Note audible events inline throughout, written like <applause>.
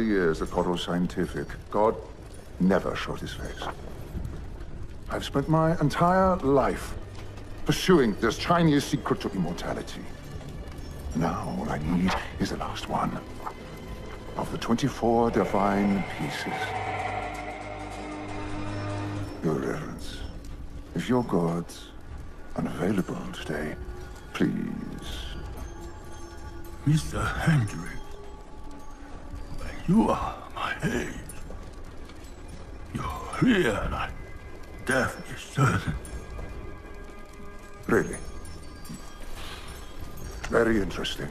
40 years at coral Scientific, God never showed his face. I've spent my entire life pursuing this Chinese secret to immortality. Now all I need is the last one of the 24 divine pieces. Your Reverence, if your god's unavailable today, please... Mr. Hendrick you are my age, you're here like death is certain. Really? Very interesting.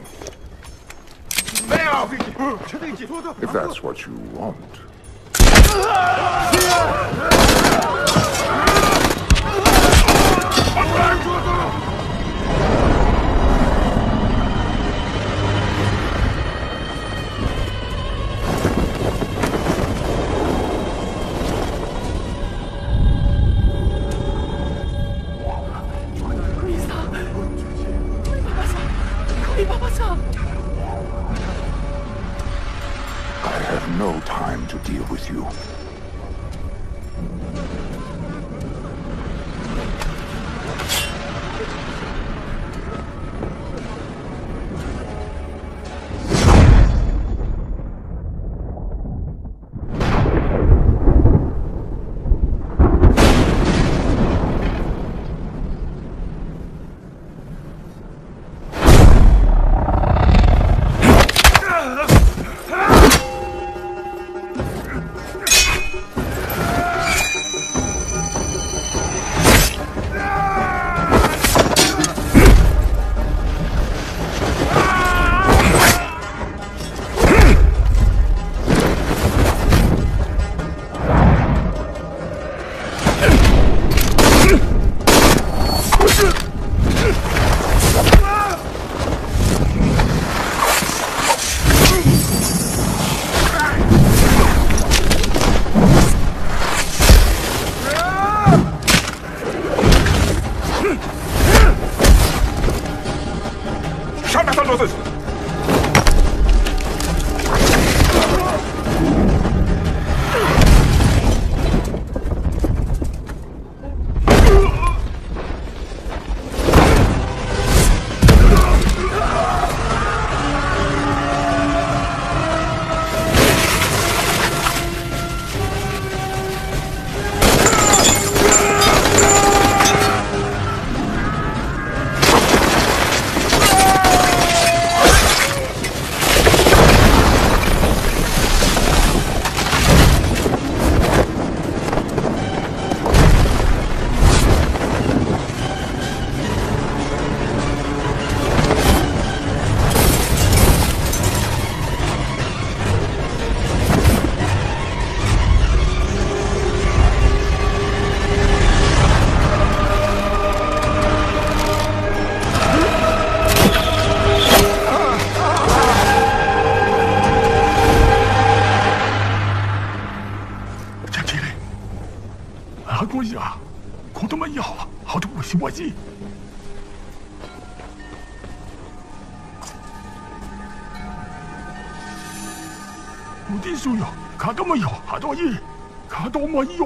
If that's what you want. I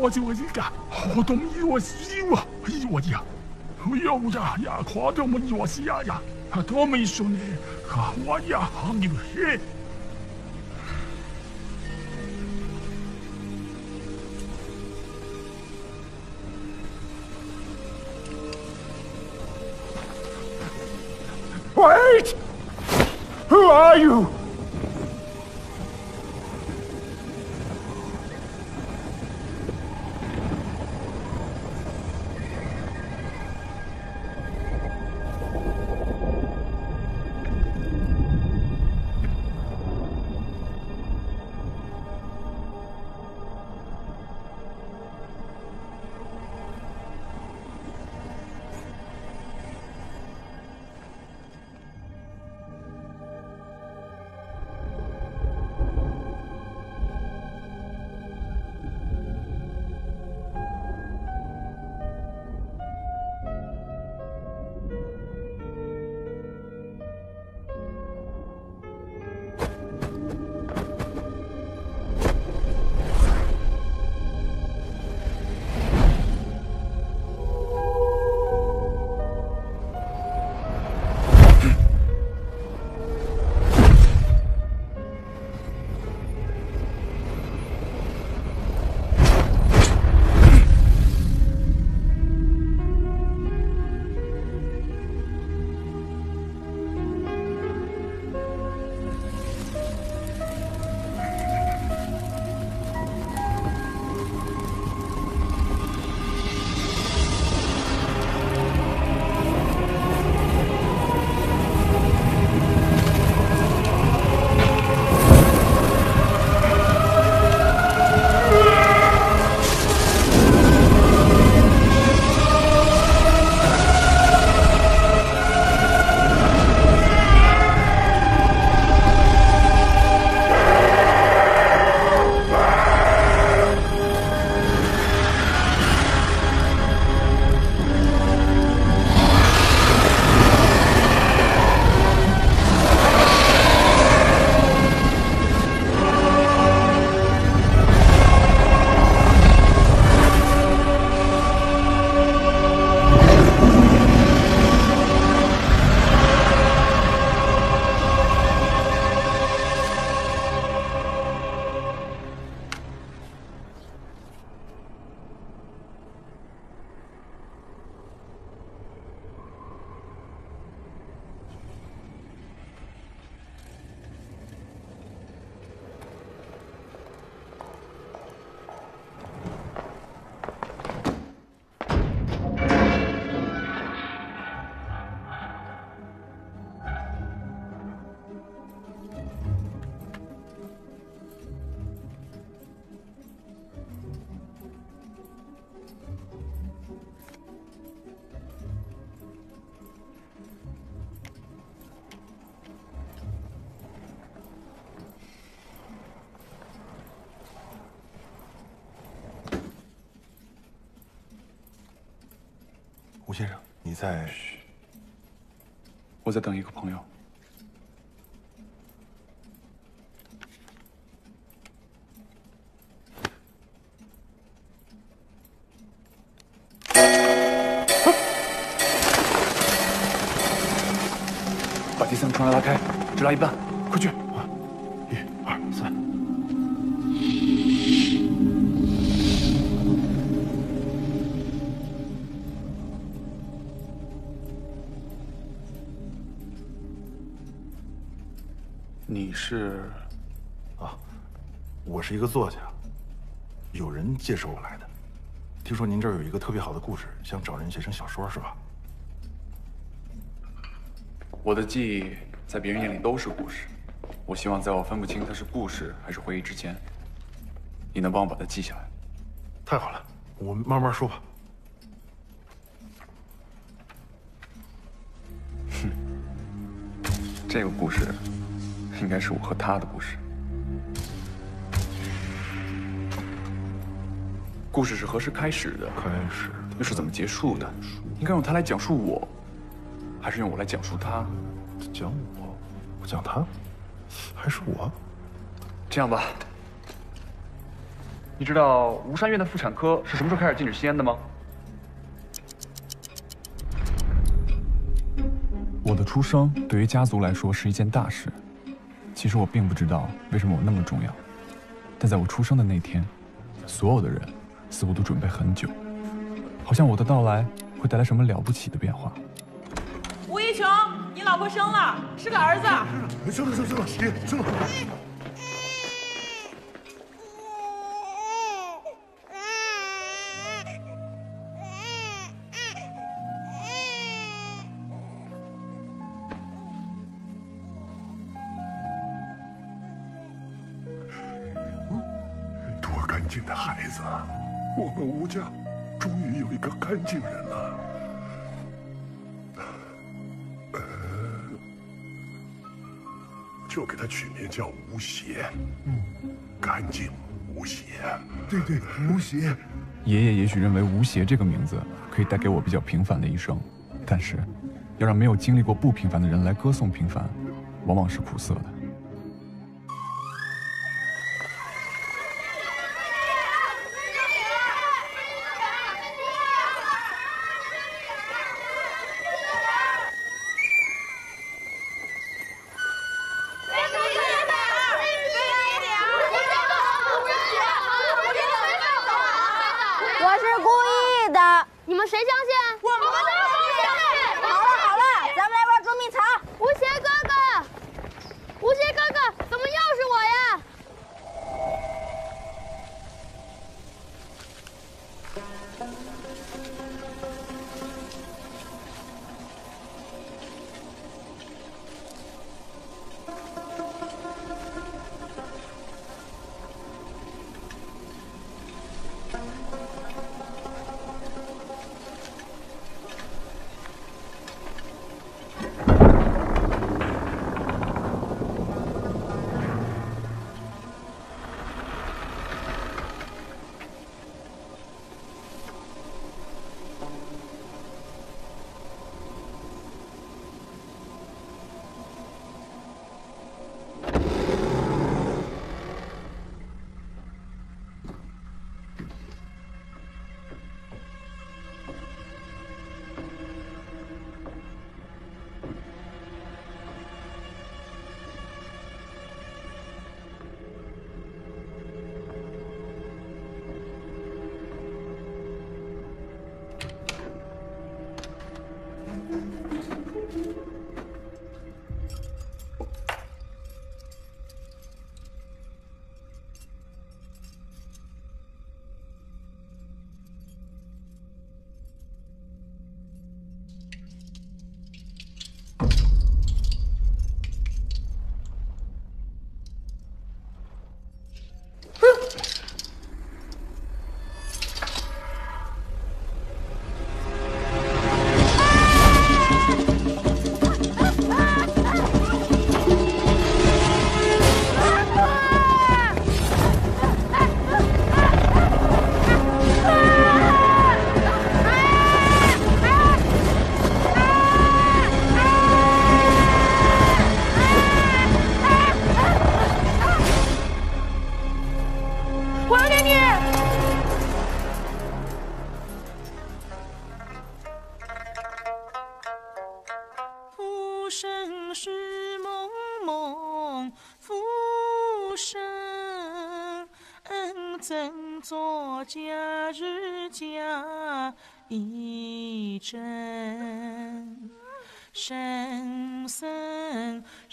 我就会就感好多米我是啊哎我呀哎我呀我呀呀夸一我是呀呀？啊多么一瞬啊我呀好牛在？我在等一个朋友。把第三个窗帘拉开，只拉一半，快去！一、二、三。是？啊，我是一个作家，有人介绍我来的。听说您这儿有一个特别好的故事，想找人写成小说，是吧？我的记忆在别人眼里都是故事，我希望在我分不清它是故事还是回忆之前，你能帮我把它记下来。太好了，我们慢慢说吧。哼，这个故事应该是我和他的故事。故事是何时开始的？开始又是怎么结束的？应该用他来讲述我。还是用我来讲述他，讲我，我讲他，还是我？这样吧，你知道吴山院的妇产科是什么时候开始禁止吸烟的吗？我的出生对于家族来说是一件大事。其实我并不知道为什么我那么重要，但在我出生的那天，所有的人似乎都准备很久，好像我的到来会带来什么了不起的变化。吴一琼，你老婆生了，是个儿子。生了，生了，生了，爹，生了。干净的孩子，我们吴家终于有一个干净人了。就给他取名叫吴邪，嗯，干净吴邪。对对，吴邪。爷爷也许认为吴邪这个名字可以带给我比较平凡的一生，但是，要让没有经历过不平凡的人来歌颂平凡，往往是苦涩的。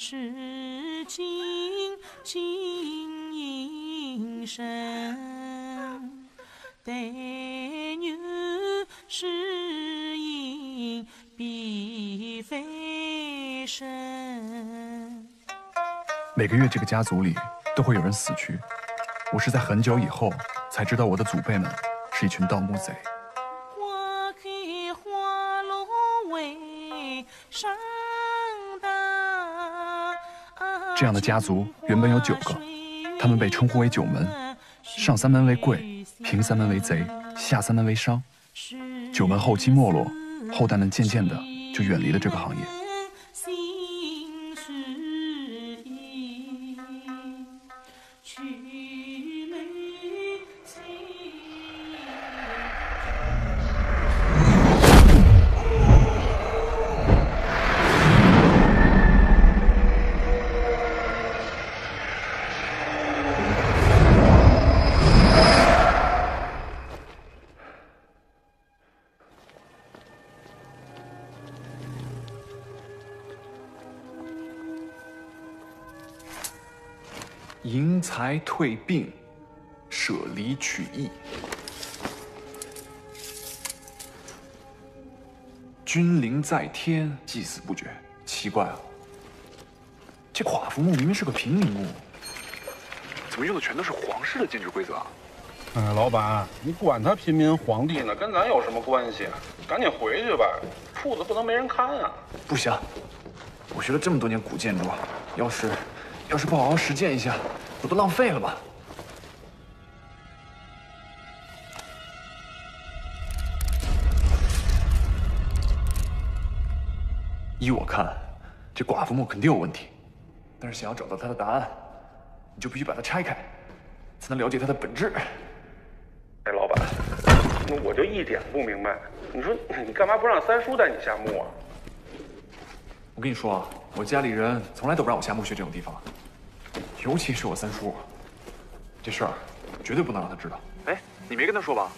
生世今尽应生，对牛是银必飞升。每个月，这个家族里都会有人死去。我是在很久以后才知道，我的祖辈们是一群盗墓贼。这样的家族原本有九个，他们被称呼为九门，上三门为贵，平三门为贼，下三门为商。九门后期没落，后代们渐渐的就远离了这个行业。财退病，舍离取义。君临在天，祭祀不绝。奇怪啊，这寡妇墓明明是个平民墓，怎么用的全都是皇室的建筑规则啊？哎，老板，你管他平民皇帝呢，跟咱有什么关系？赶紧回去吧，铺子不能没人看啊！不行，我学了这么多年古建筑，要是要是不好好实践一下，不都浪费了吗？依我看，这寡妇墓肯定有问题，但是想要找到它的答案，你就必须把它拆开，才能了解它的本质。哎，老板，那我就一点不明白，你说你干嘛不让三叔带你下墓啊？我跟你说啊，我家里人从来都不让我下墓穴这种地方，尤其是我三叔，这事儿绝对不能让他知道。哎，你没跟他说吧？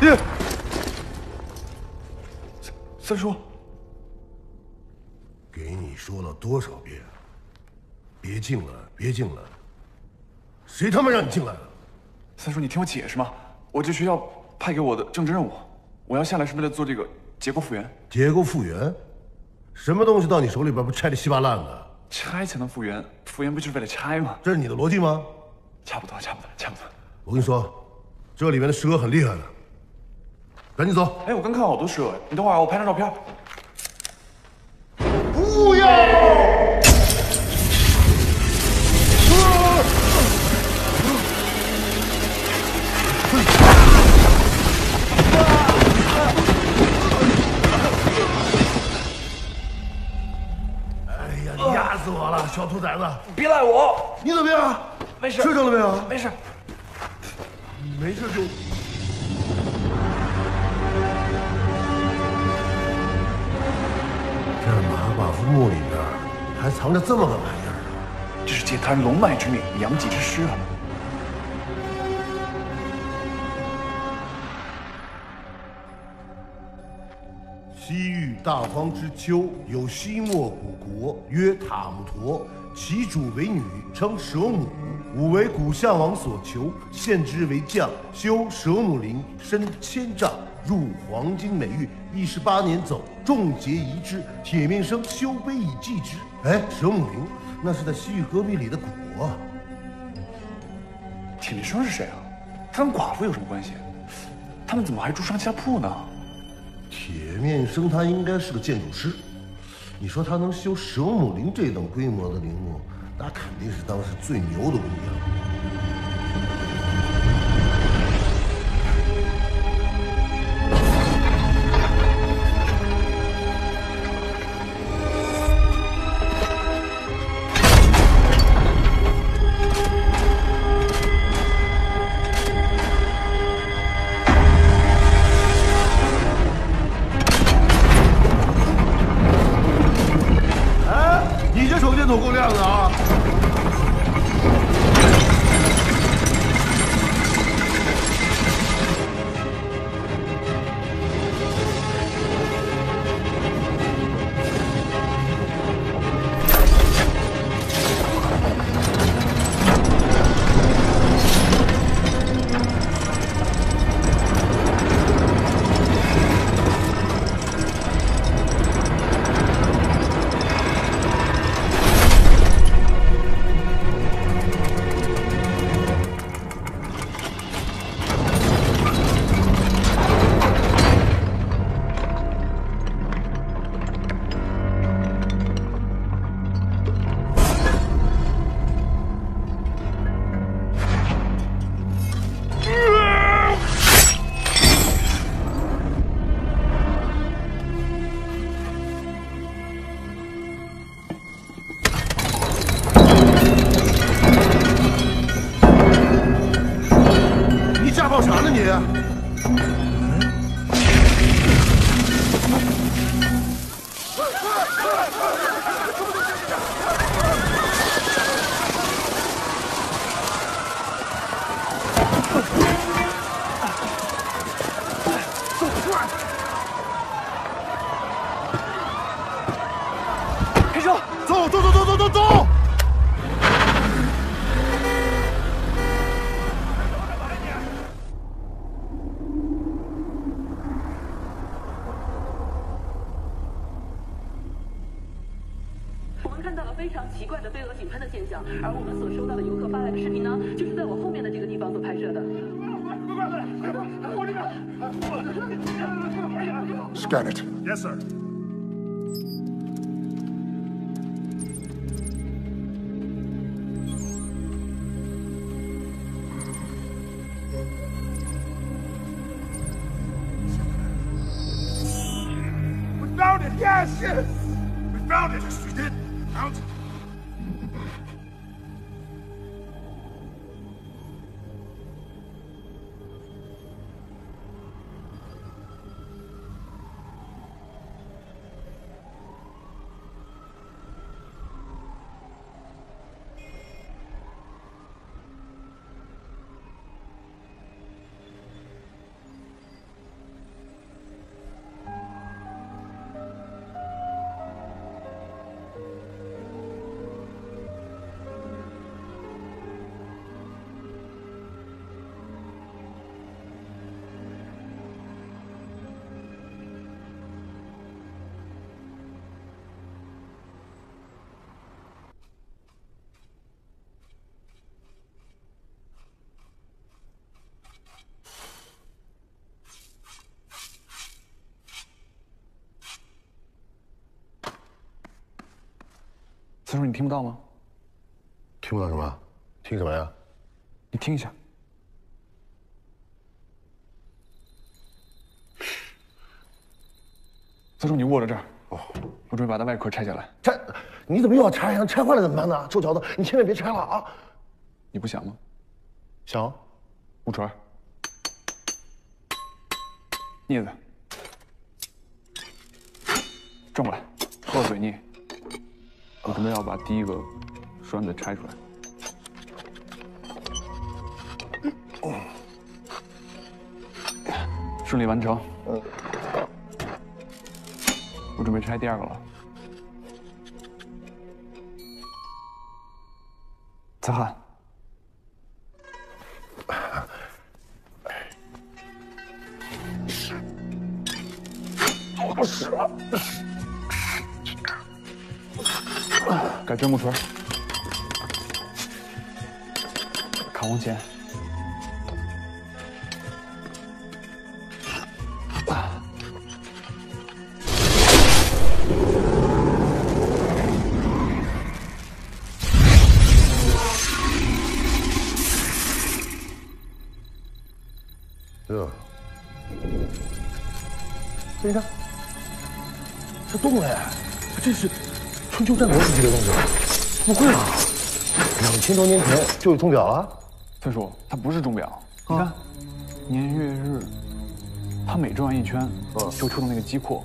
爹，三三叔，给你说了多少遍，别进来，别进来。谁他妈让你进来的？三叔，你听我解释嘛。我这学校派给我的政治任务，我要下来是为了做这个结构复原。结构复原，什么东西到你手里边不拆的稀巴烂的？拆才能复原，复原不就是为了拆吗？这是你的逻辑吗？差不多，差不多，差不多。我跟你说，这里面的蛇很厉害的，赶紧走。哎，我刚看到好多蛇，你等会儿啊，我拍张照片。不要！小兔崽子！别赖我，你怎么样？没事，睡着了没有？没事。没事就。这马寡妇墓里边还藏着这么个玩意儿，这是借他人龙脉之命，阳极之尸啊！大荒之秋，有西莫古国曰塔木陀，其主为女，称蛇母。吾为古项王所求，献之为将，修蛇母陵，深千丈，入黄金美玉。一十八年走，众皆疑之。铁面生修碑以记之。哎，蛇母陵，那是在西域戈壁里的古国。铁面生是谁啊？他跟寡妇有什么关系？他们怎么还住上下铺呢？铁面生他应该是个建筑师，你说他能修蛇母陵这等规模的陵墓，那肯定是当时最牛的工匠。Yes! Yes! We found it! Yes, we did. 三叔，你听不到吗？听不到什么？听什么呀？你听一下。三叔，你握着这儿。哦，我准备把它外壳拆下来。拆？你怎么又要拆呀？拆坏了怎么办呢？臭小子，你千万别拆了啊！你不想吗？想。吴纯，镊子，转过来，扣水逆。我准备要把第一个栓子拆出来。顺利完成。嗯。我准备拆第二个了。擦汗。改真木锤，扛红钳。这，这你看，这动了呀！这是春秋战国时期的东西，不会吧？两千多年前就有钟表了？三叔，它不是钟表，你看，年月日，它每转一圈，就触动那个机括，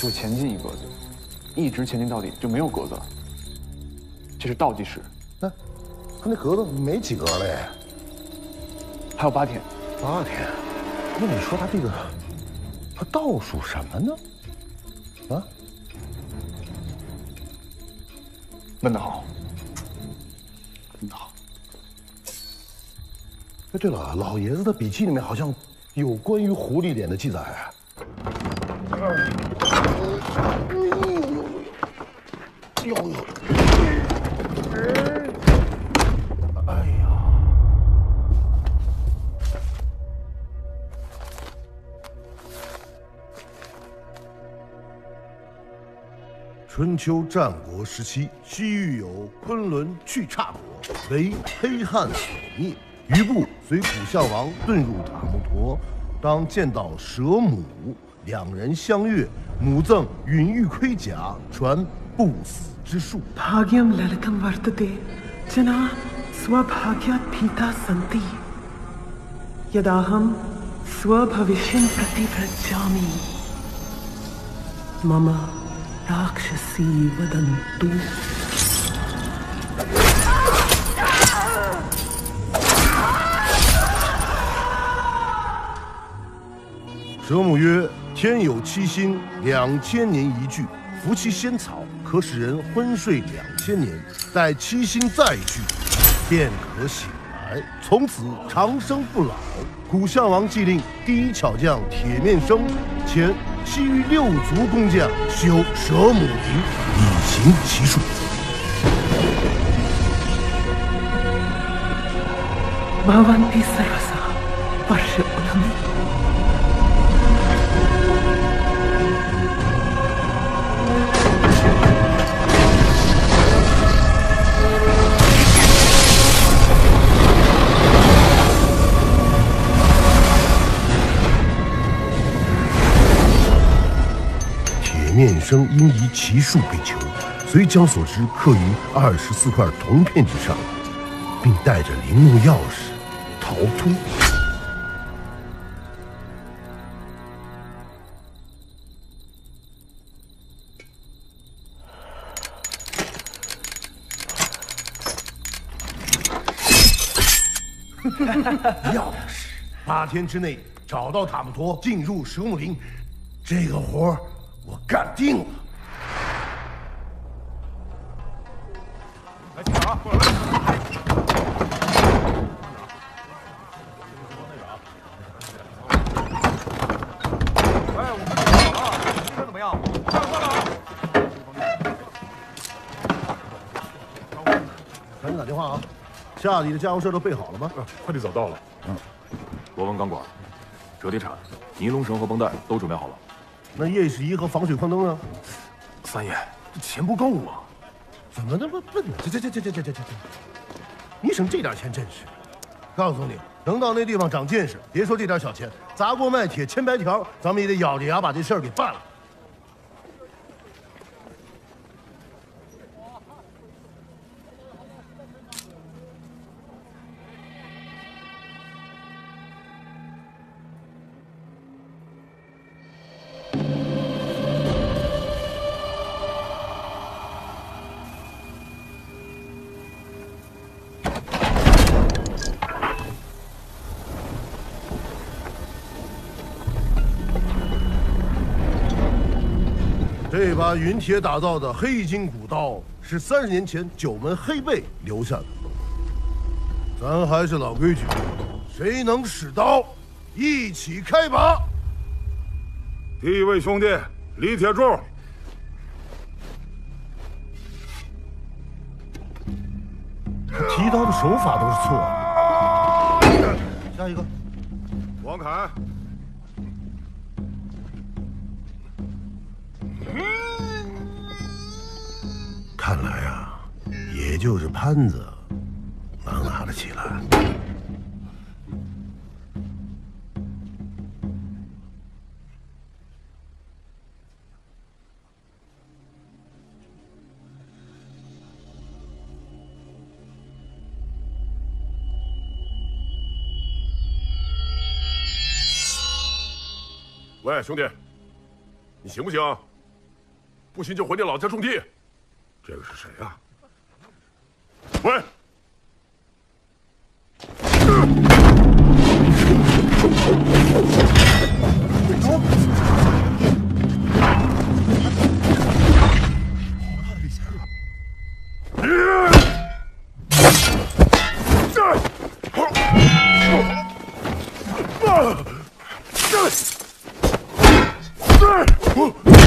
就前进一格子，一直前进到底，就没有格子了。这是倒计时，那它那格子没几格了耶，还有八天。八天，那你说它这个，它倒数什么呢？问得好，问得好。哎，对了，老爷子的笔记里面好像有关于狐狸脸的记载。呦呦！哎呀！春秋战国时期，西域有昆仑巨刹国，为黑汉所灭。余部随古项王遁入塔木陀，当见到蛇母，两人相悦，母赠云玉盔甲，传不死之术。राक्षसी वदन्तु 蛇母曰：“天有七星，两千年一聚，服其仙草，可使人昏睡两千年。待七星再聚，便可醒来，从此长生不老。”古项王既令第一巧匠铁面生前西域六族工匠修蛇母陵，以行其术。万，生因疑其术被囚，遂将所知刻于二十四块铜片之上，并带着陵墓钥匙逃脱。<laughs> 钥匙，八天之内找到塔木托，进入蛇木林，这个活儿我干定了。来，警察，过来！哎，我们准备好了，精神怎么样？上课了。赶紧打电话啊！下里的加油车都备好了吗？快递早到了。嗯，螺纹钢管、折叠铲、尼龙绳和绷带都准备好了。那夜视仪和防水矿灯呢？三爷，这钱不够啊！怎么那么笨呢？这这这这这这这这这！你省这点钱真是。告诉你，能到那地方长见识，别说这点小钱，砸锅卖铁、千白条，咱们也得咬着牙把这事儿给办了。这把云铁打造的黑金古刀是三十年前九门黑背留下的。咱还是老规矩，谁能使刀，一起开拔。第一位兄弟李铁柱，提刀的手法都是错的。下一个，王凯，看来啊，也就是潘子能拿得起来。喂，兄弟，你行不行？不行就回你老家种地。这个是谁啊？喂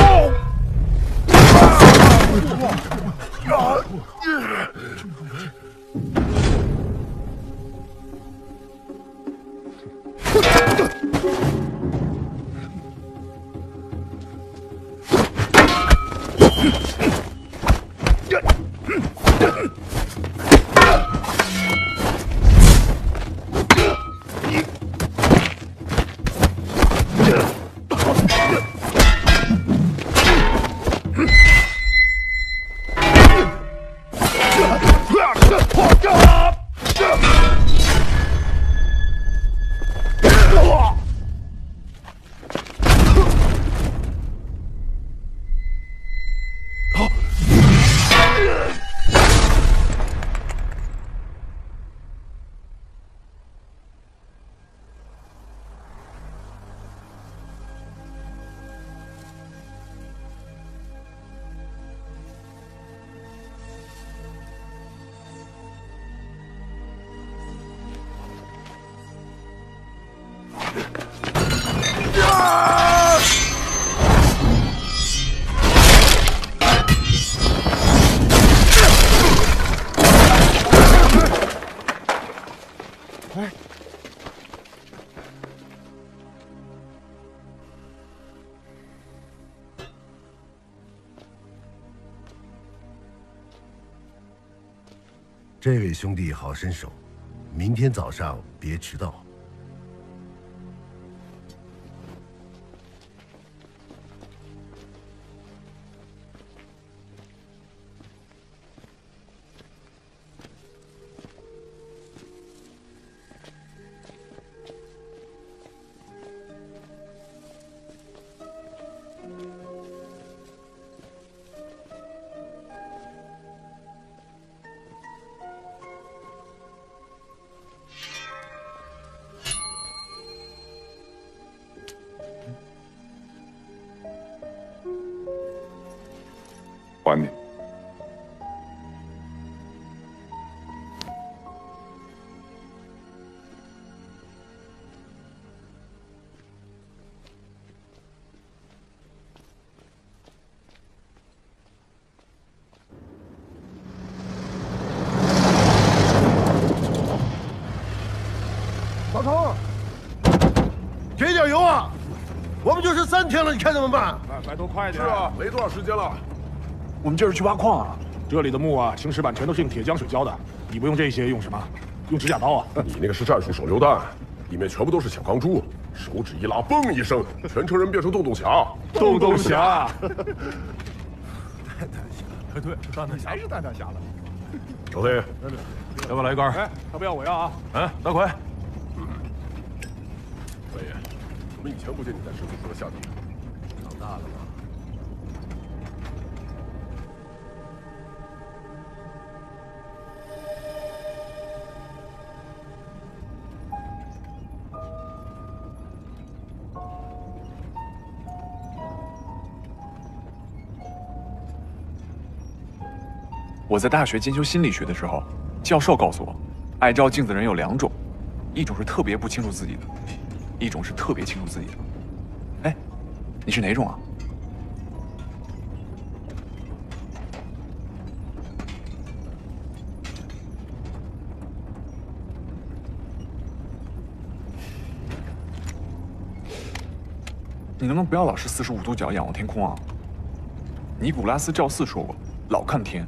！Oh! 啊这位兄弟好身手，明天早上别迟到。天了，你看怎么办？拜托快点！是啊，没多少时间了。我们今儿去挖矿啊，这里的木啊、青石板全都是用铁浆水浇的。你不用这些，用什么？用指甲刀啊？你那个是战术手榴弹，里面全部都是小钢珠，手指一拉，嘣一声，<laughs> 全城人变成洞洞侠。洞洞侠。蛋蛋侠，哎对，是蛋蛋侠，还是蛋蛋侠了。小飞，要不要来一根？哎，要不要我要啊？哎，大奎。飞爷，怎么以前不见你在石头树的下地？我在大学进修心理学的时候，教授告诉我，爱照镜子的人有两种，一种是特别不清楚自己的，一种是特别清楚自己的。哎，你是哪种啊？你能不能不要老是四十五度角仰望天空啊？尼古拉斯赵四说过，老看天。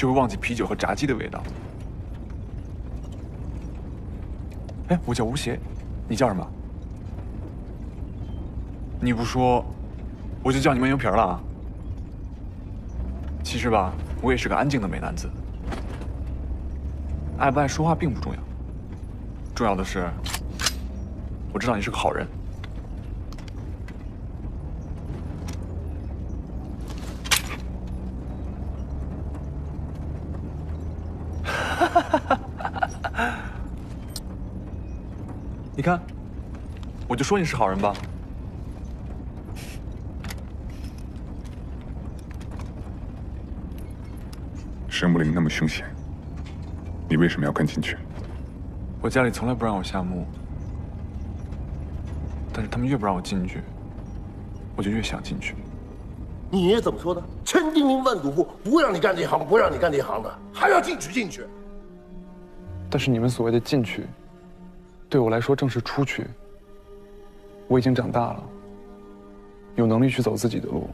就会忘记啤酒和炸鸡的味道。哎，我叫吴邪，你叫什么？你不说，我就叫你闷油皮了啊。其实吧，我也是个安静的美男子。爱不爱说话并不重要，重要的是，我知道你是个好人。你看，我就说你是好人吧。神木林那么凶险，你为什么要跟进去？我家里从来不让我下墓，但是他们越不让我进去，我就越想进去。你爷爷怎么说的？千叮咛万嘱咐，不会让你干这行，不会让你干这行的，还要进去进去。但是你们所谓的进去，对我来说正是出去。我已经长大了，有能力去走自己的路。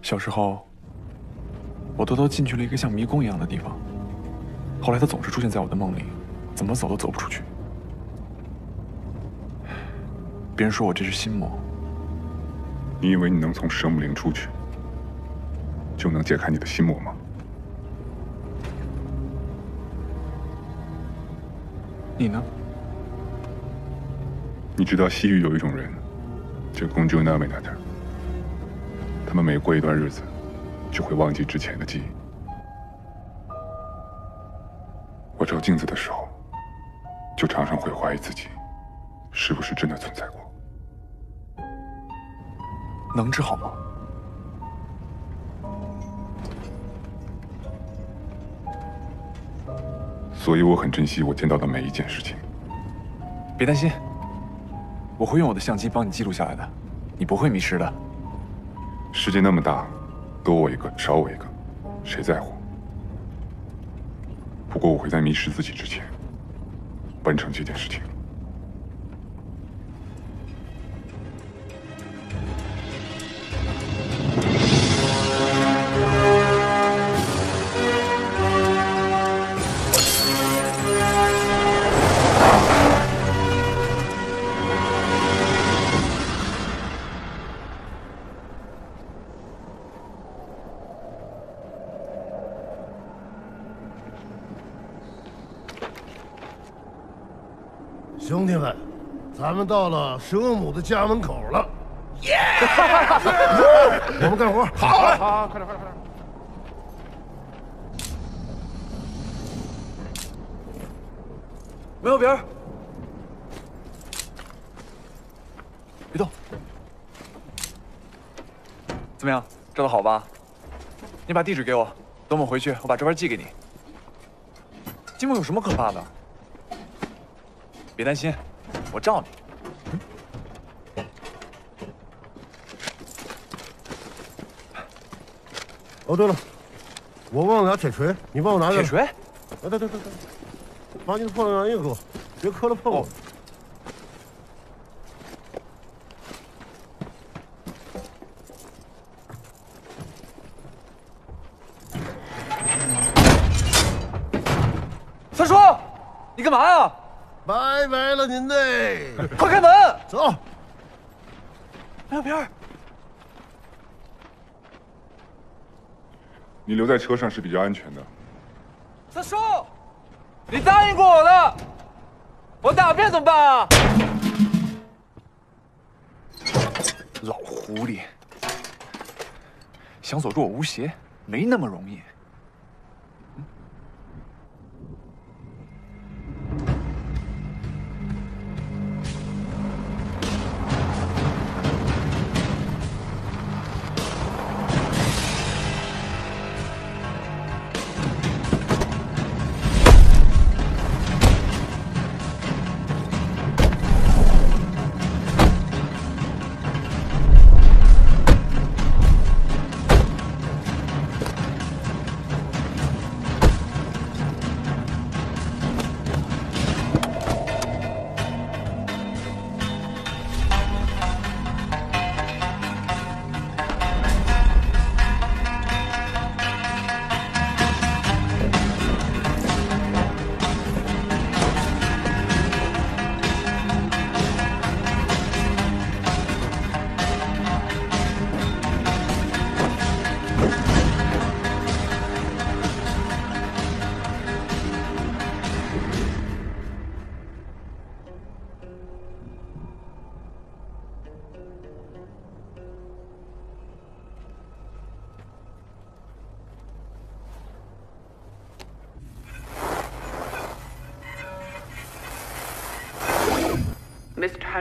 小时候，我偷偷进去了一个像迷宫一样的地方，后来它总是出现在我的梦里，怎么走都走不出去。别人说我这是心魔。你以为你能从蛇母岭出去，就能解开你的心魔吗？你呢？你知道西域有一种人，叫公主娜美娜特。他们每过一段日子，就会忘记之前的记忆。我照镜子的时候，就常常会怀疑自己，是不是真的存在过。能治好吗？所以我很珍惜我见到的每一件事情。别担心，我会用我的相机帮你记录下来的，你不会迷失的。世界那么大，多我一个少我一个，谁在乎？不过我会在迷失自己之前，完成这件事情。们到了蛇母的家门口了。耶！<laughs> 我们干活。好，好，快点，快点，快点！没有别人，别动。怎么样，照的好吧？你把地址给我，等我回去，我把照片寄给你。金梦有什么可怕的？别担心，我罩你。哦，对了，我忘了拿铁锤，你帮我拿个。铁锤？啊，对对对对，把你的破烂玩意给我，别磕了碰我。三叔，你干嘛呀？拜拜了您嘞！快开门！走。没有边你留在车上是比较安全的。四叔，你答应过我的，我打不遍怎么办啊？老狐狸，想锁住我吴邪，没那么容易。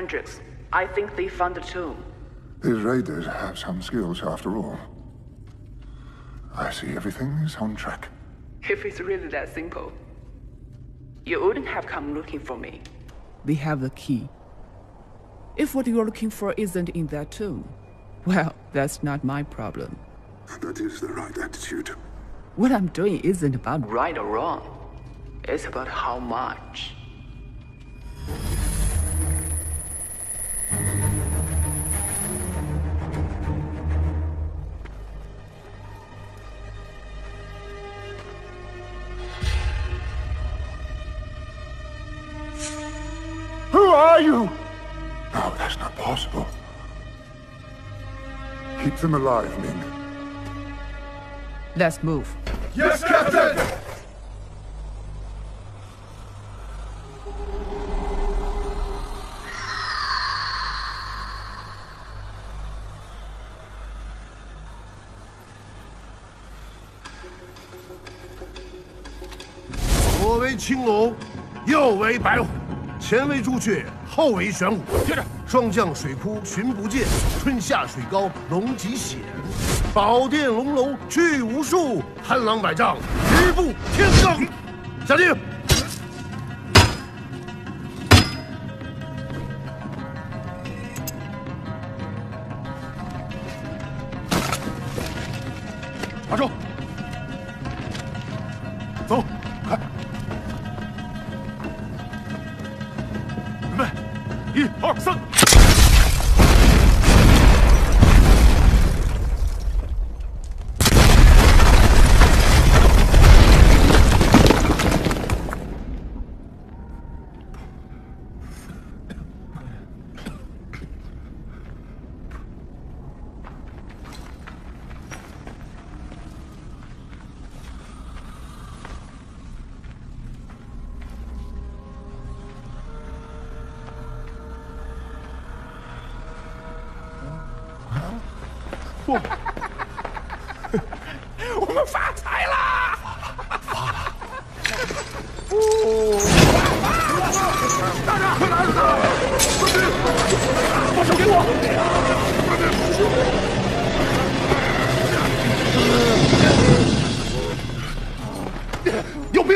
Hendricks, I think they found the tomb. These raiders have some skills after all. I see everything is on track. If it's really that simple, you wouldn't have come looking for me. We have the key. If what you're looking for isn't in that tomb, well, that's not my problem. That is the right attitude. What I'm doing isn't about Right or wrong, it's about how much. are you? No, that's not possible. Keep them alive, Ming. Let's move. Yes, Captain! 左为青龙，右为白虎， 前为朱雀，后为玄武。接着，霜降水窟寻不见，春夏水高龙脊险。宝殿龙楼去无数，贪狼百丈直布天罡。下令。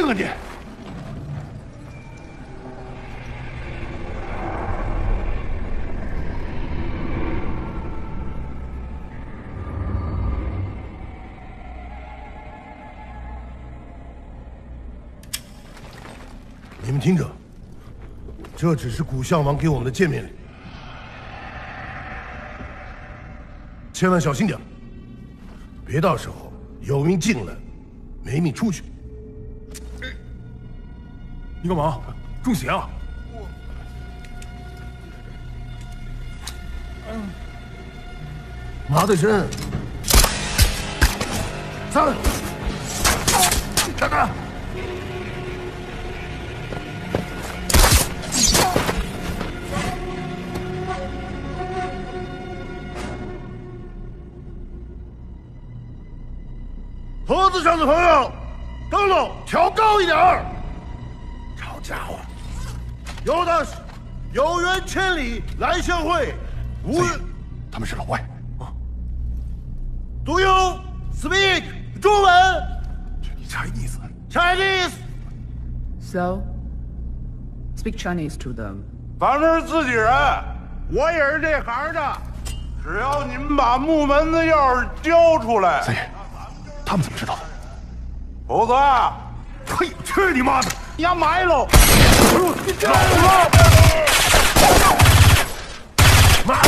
啊你！你们听着，这只是古相王给我们的见面礼，千万小心点，别到时候有命进来，没命出去。你干嘛？中邪啊？我麻醉针，三，看看。脖子上的朋友，灯笼调高一点儿。好家伙，有的是有缘千里来相会，无缘。他们是老外。啊 Do you speak 中文 Chinese? Chinese? So, speak Chinese to them. 咱们是自己人，我也是这行的。只要你们把木门的钥匙交出来，三爷，他们怎么知道的？否则啊，嘿，去你妈的！丫埋了！你干什么？妈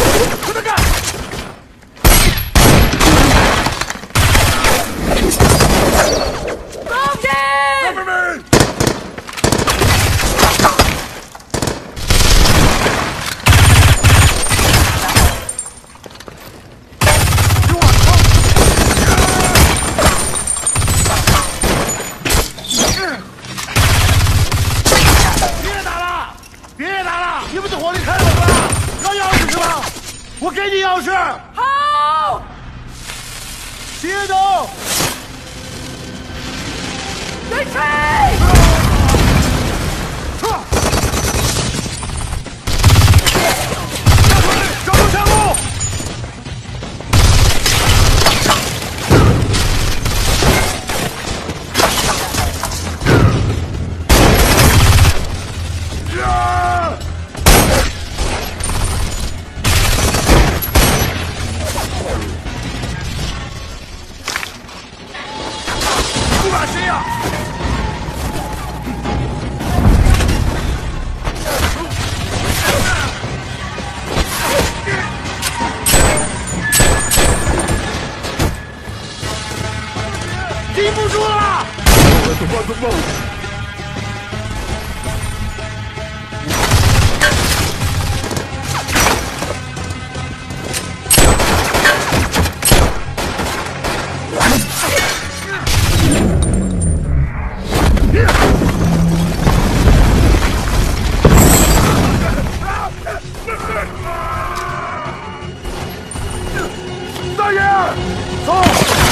大爷，走！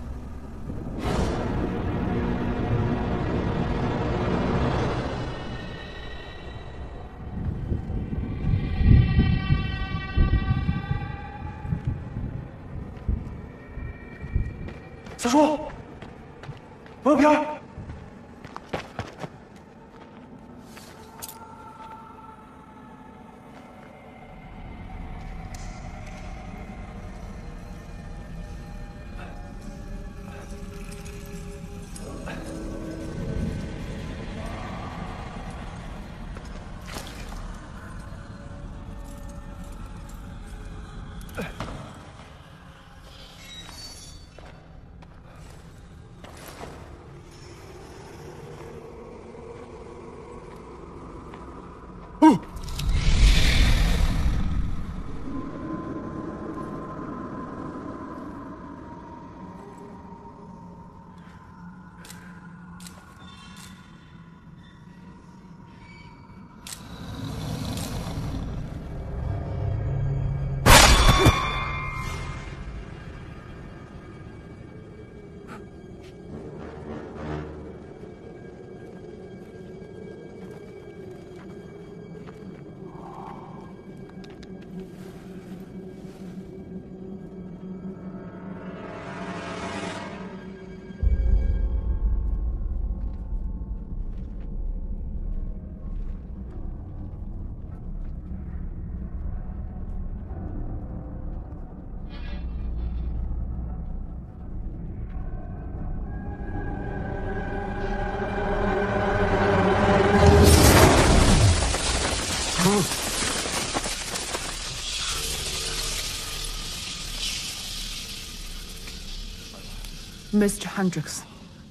Mr. Hendricks,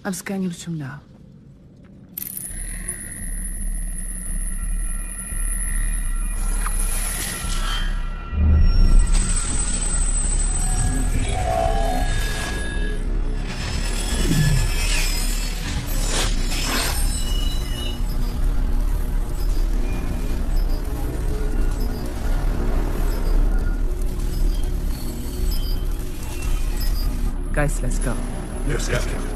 I'm scanning tomb now. Guys, let's go yeah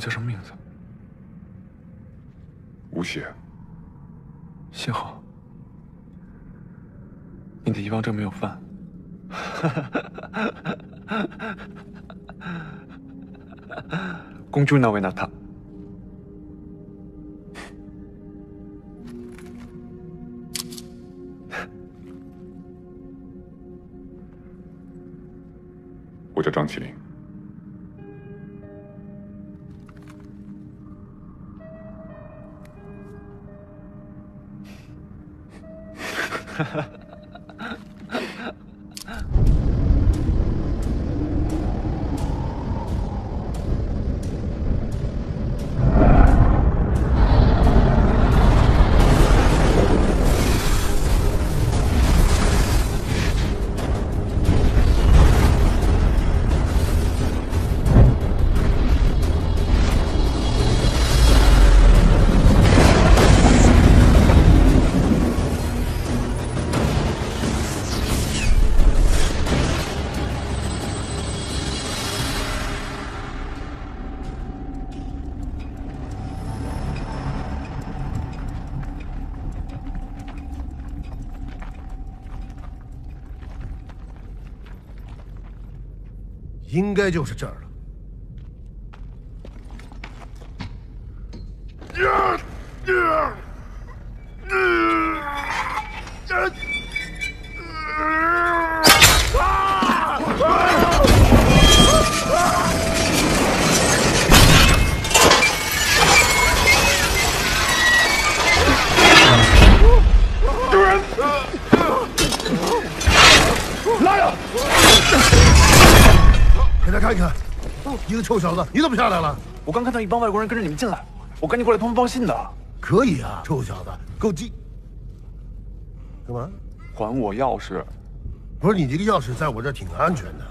我叫什么名字？”吴邪。幸好，你的遗忘症没有犯。<laughs> 公主那位娜塔。就是这儿。给他看哦，你个臭小子，你怎么下来了？我刚看到一帮外国人跟着你们进来，我赶紧过来通风报信的。可以啊，臭小子，够鸡。干嘛？还我钥匙！不是你这个钥匙在我这挺安全的。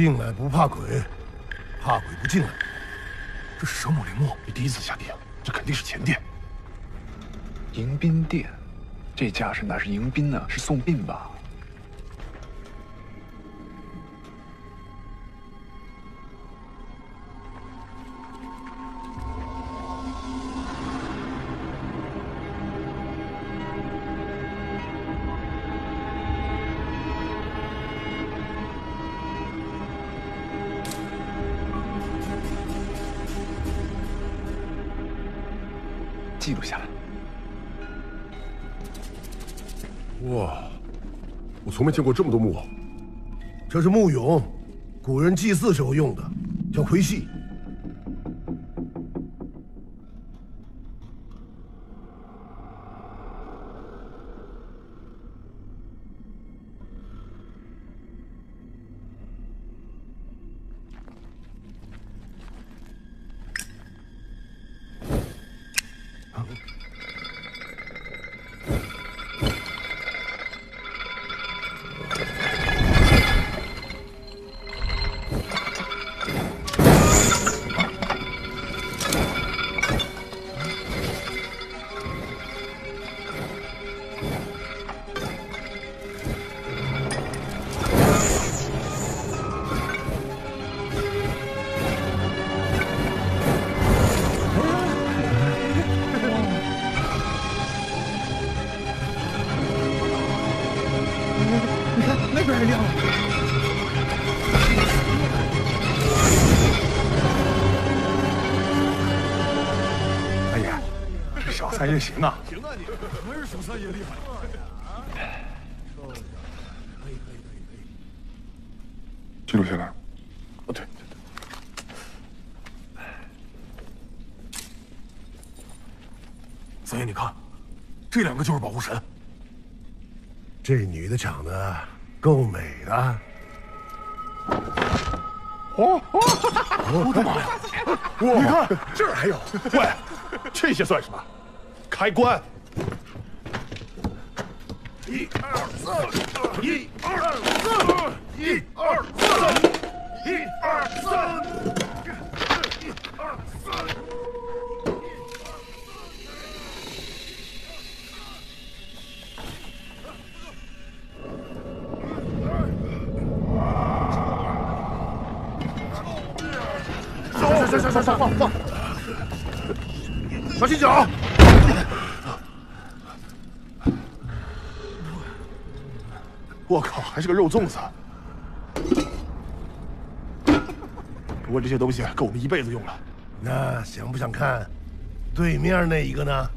进来不怕鬼，怕鬼不进来。这蛇母陵墓，你第一次下地，这肯定是前殿。迎宾殿，这架势哪是迎宾呢？是送殡吧？从没见过这么多木偶。这是木俑，古人祭祀时候用的，叫魁戏。行啊！行啊你，还是小三爷厉害。记录下来。哦，对。三爷，你看，这两个就是保护神。这女的长得够美的。哦哦！我的妈呀！你看这儿还有，喂，这些算什么？开棺！一二三，一二三，一二三，一二三，一二三。行行行行行，放放，小心脚！我靠，还是个肉粽子。不过这些东西够我们一辈子用了。那想不想看对面那一个呢？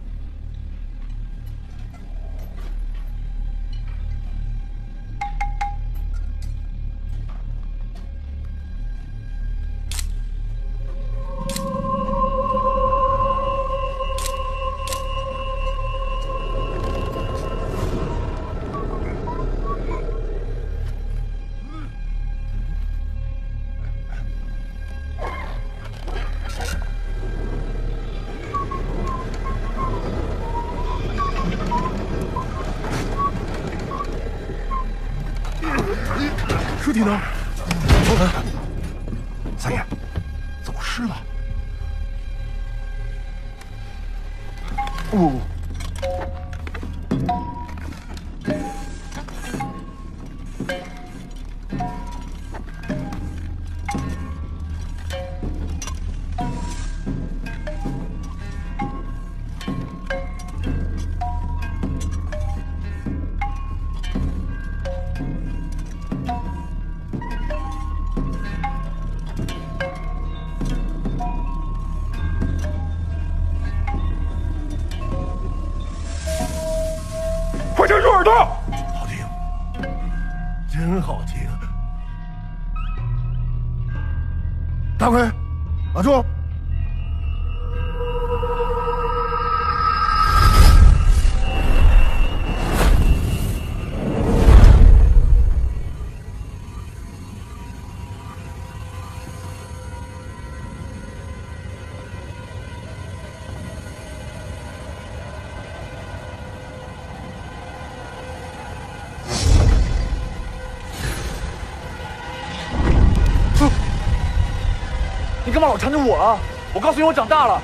老缠着我啊？我告诉你，我长大了，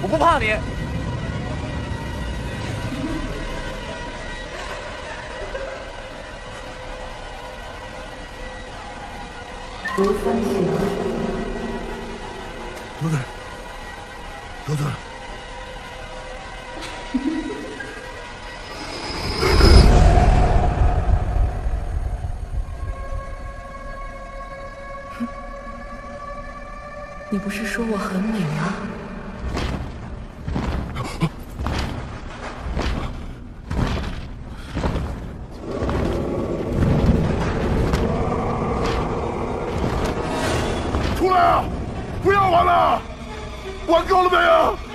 我不怕你。你不是说我很美吗？出来啊！不要玩了，玩够了没有？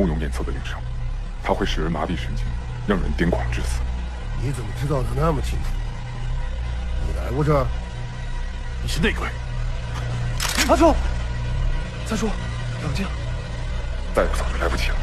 是刚才慕容演奏的铃声，它会使人麻痹神经，让人癫狂致死。你怎么知道的那么清楚？你来过这儿？你是内鬼？阿秋，三叔，冷静。再不走就来不及了。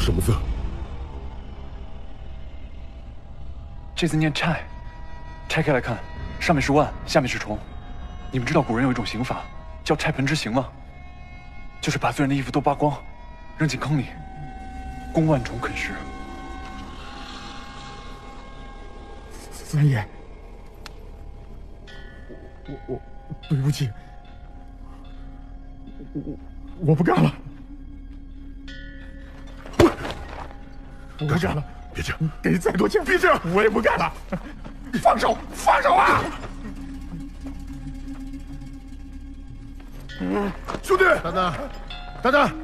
什么字？这字念拆，拆开来看，上面是万，下面是虫。你们知道古人有一种刑法，叫拆盆之刑吗？就是把罪人的衣服都扒光，扔进坑里，供万虫啃食。三爷，我我我对不起，我我我不干了。我也不干了，放手放手啊。兄弟，等等等等。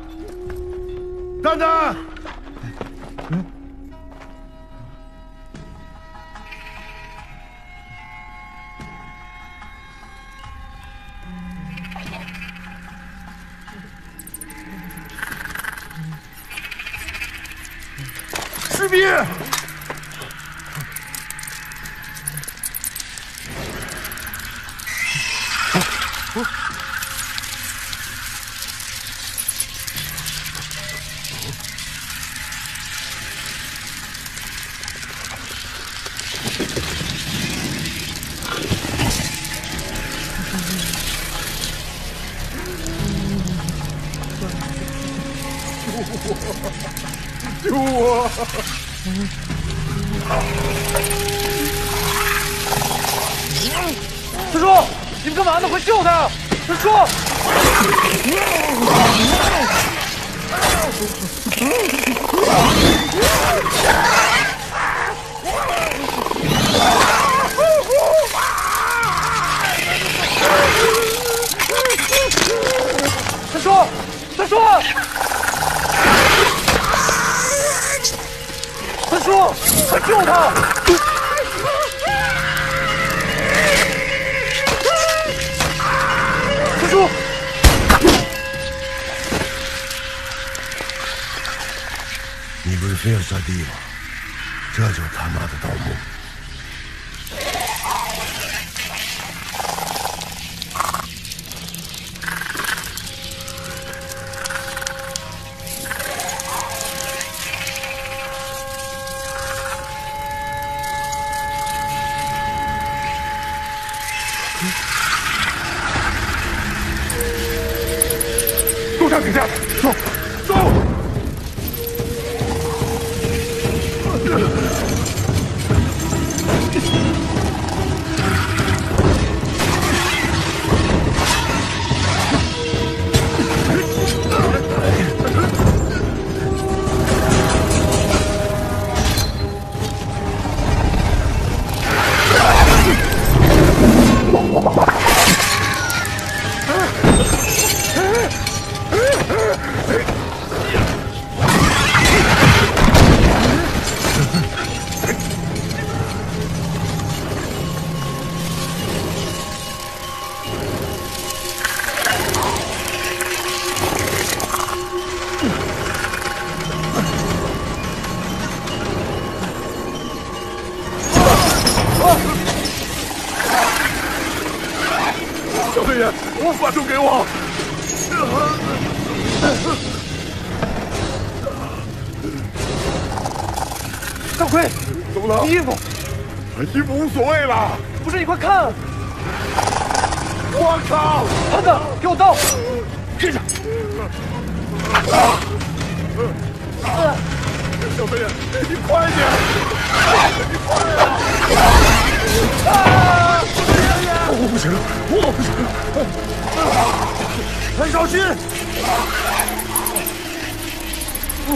所谓了。不是你快看！我靠！胖子，给我刀，跟上！小飞，你快点！你快点！啊！我不行，我不行！很小心！哎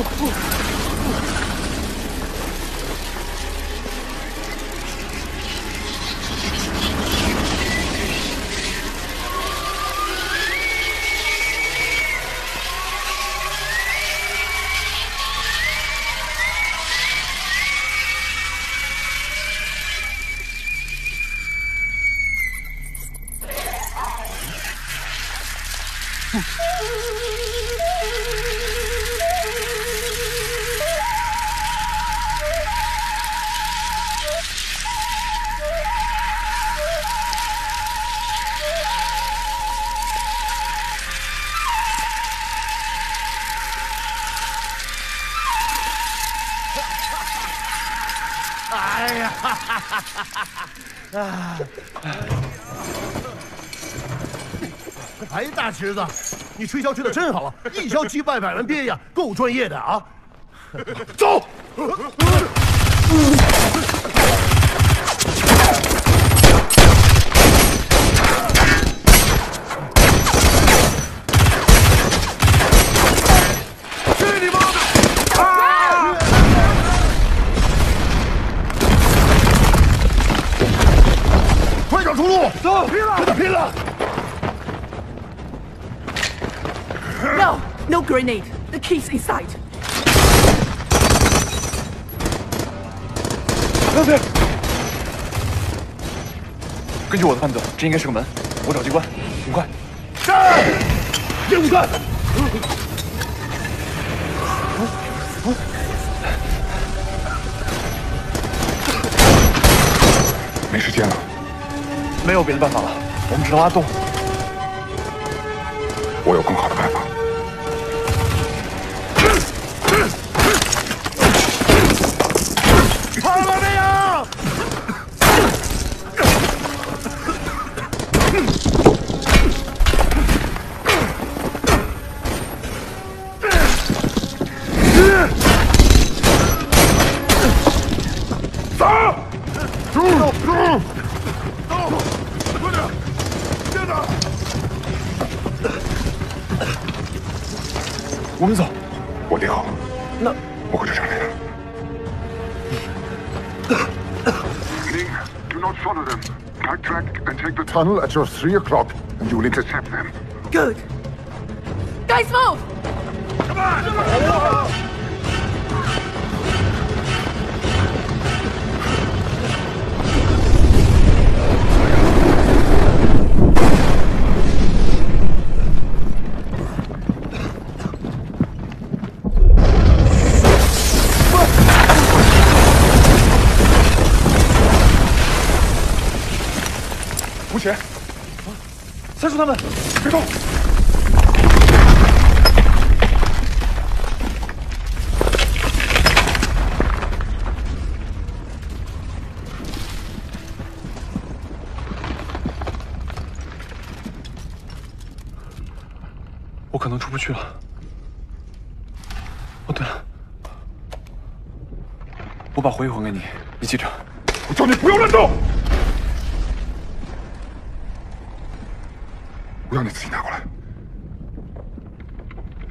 你吹箫吹的真好啊，<laughs> 一箫击败百万鳖呀，够专业的啊！走。<laughs> grenade. The key's inside. 两队，根据我的判断，这应该是个门。我找机关，五快。是，第五个。没时间了，没有别的办法了，我们只能挖洞。我有更 tunnel at your three o'clock, and you will intercept them. Good. Guys, move! 他们，别动！我可能出不去了。哦，对了，我把回忆还给你，你记着。我叫你不要乱动！我要你自己拿过来，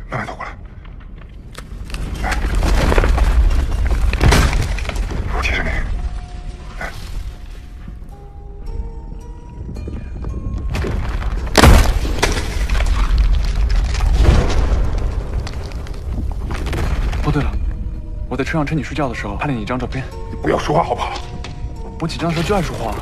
慢慢走过来。来，我你。来，哦，对了，我在车上趁你睡觉的时候拍了你一张照片。你不要说话好不好？我紧张的时候就爱说话。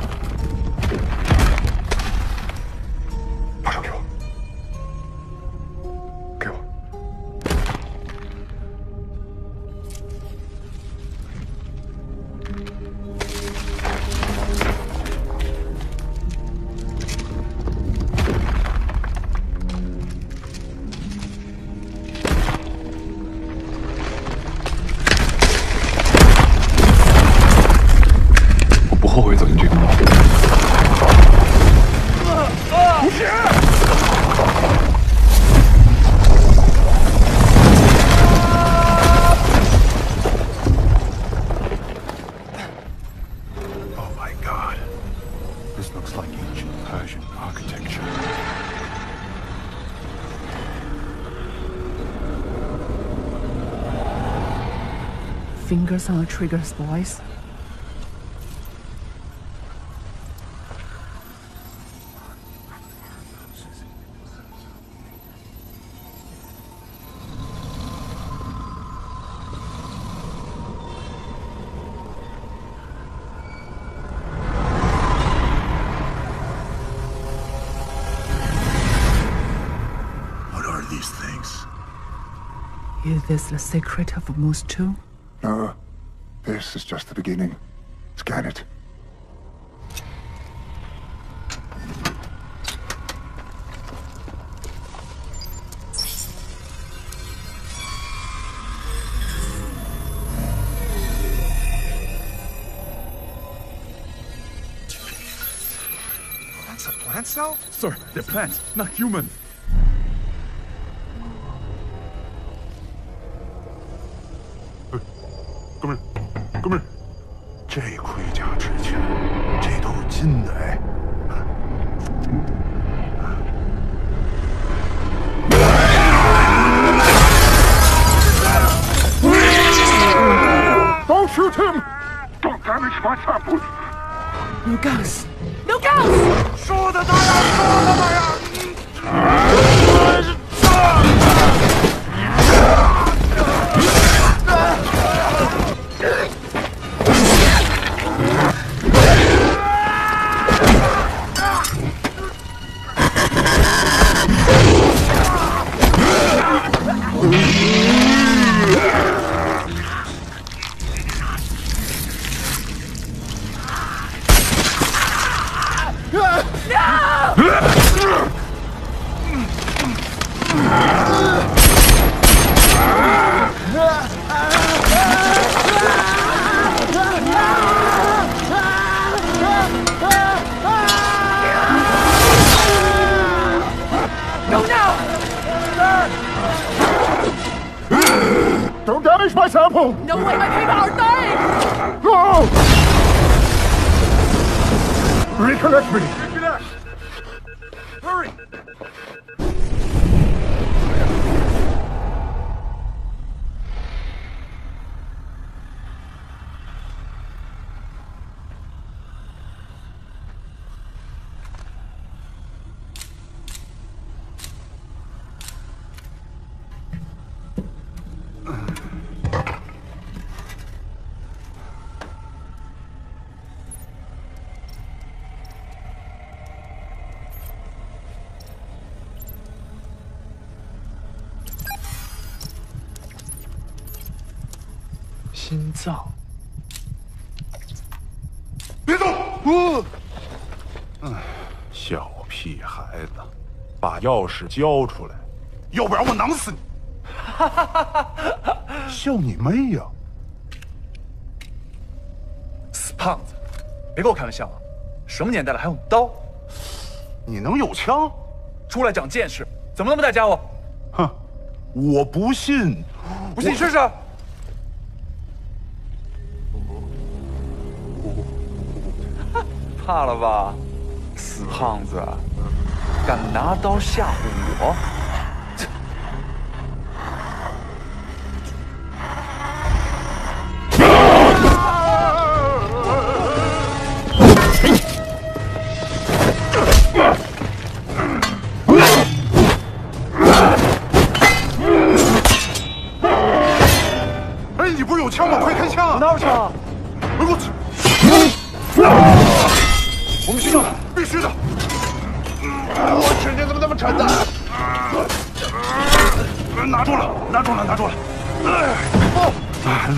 sound triggers, boys. What are these things? Is this the secret of Moose 2? This is just the beginning. Scan it. That's a plant cell? Sir, they're plants, not human. Don't damage my sample! No way, my people are dying! No! Recollect me! 把钥匙交出来，要不然我囊死你！<laughs> 笑你妹呀！死胖子，别跟我开玩笑啊！什么年代了还用刀？你能有枪？出来长见识，怎么那么大家伙？哼，我不信，不信你试试。<laughs> 怕了吧，死胖子，敢拿刀吓唬我？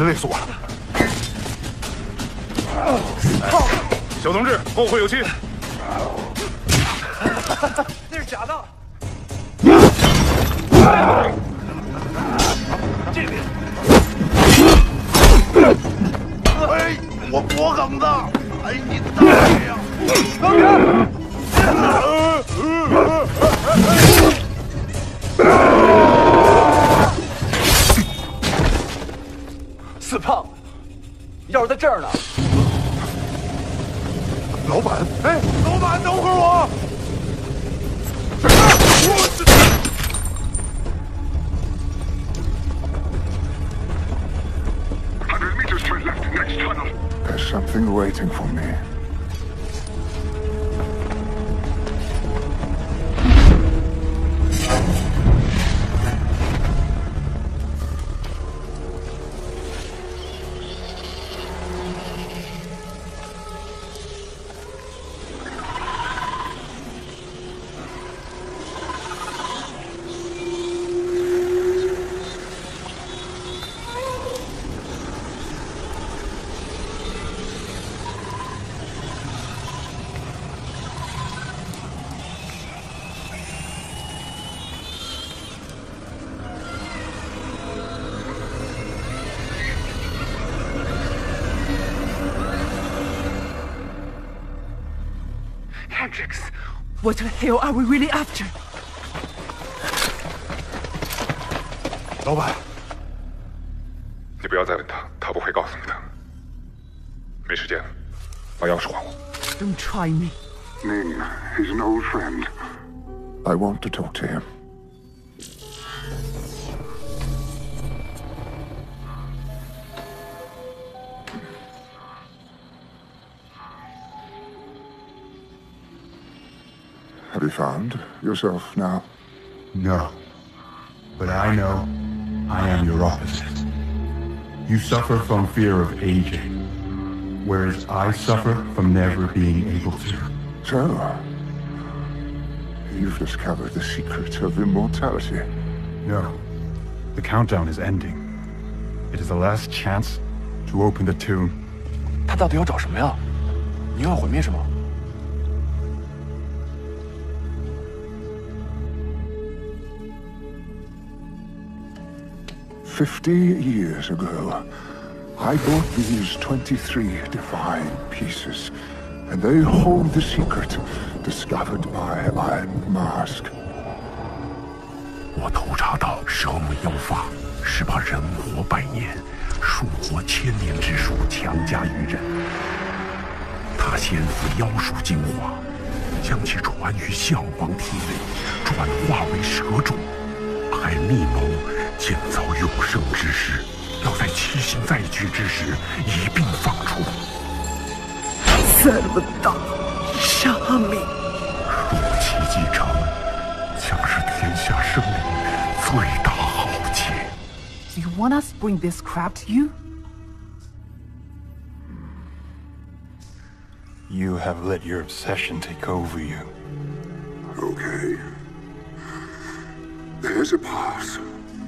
累死我了！小同志，后会有期。Waiting for me. what the hell are we really after? 老板，你不要再问他，他不会告诉你的。没时间了，把钥匙还我。 Don't try me. Ning is an old friend. I want to talk to him. yourself now? No. But I know I am your opposite. You suffer from fear of aging, whereas I suffer from never being able to. So, you've discovered the secret of immortality. No. The countdown is ending. It is the last chance to open the tomb. 他到底要找什么呀？你又要毁灭什么？ Fifty years ago, I bought these 23 divine pieces, and they hold the secret discovered by Iron Mask. 我偷查到蛇母妖法是把人活百年、树活千年之术强加于人。他先服妖术精华，将其传于项王体内，转化为蛇种，还密谋建造永生之石，要在七星再聚之时一并放出。Of a dog! Show me! 若其继承，将是天下生灵最大浩劫。Do you want us to bring this crap to you? You have let your obsession take over you. Okay. There's a path.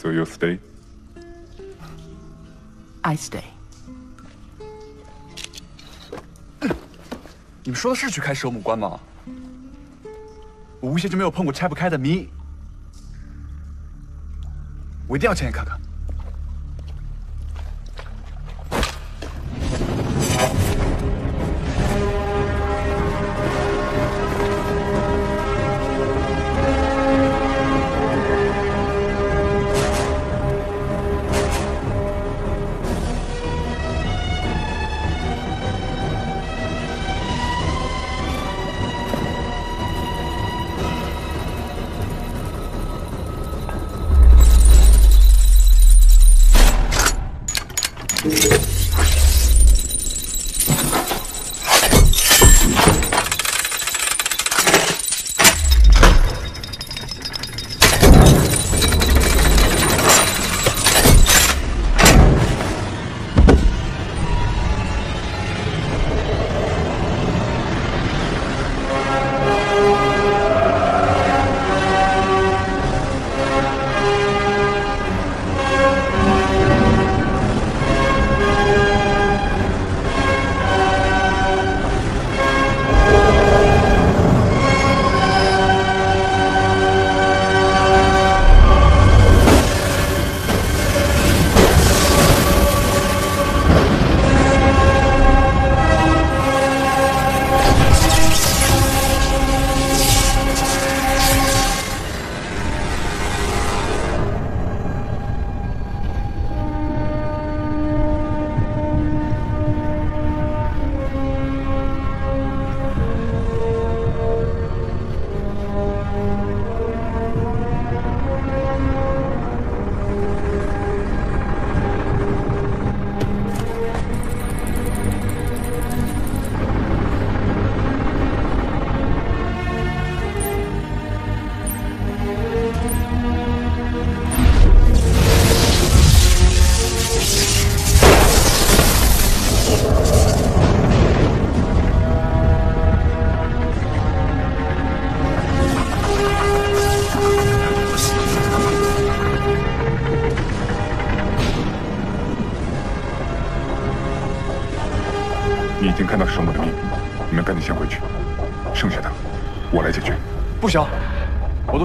So you'll stay? I stay. 你们说的是去开蛇母关吗？我无邪就没有碰过拆不开的谜，我一定要亲眼看看。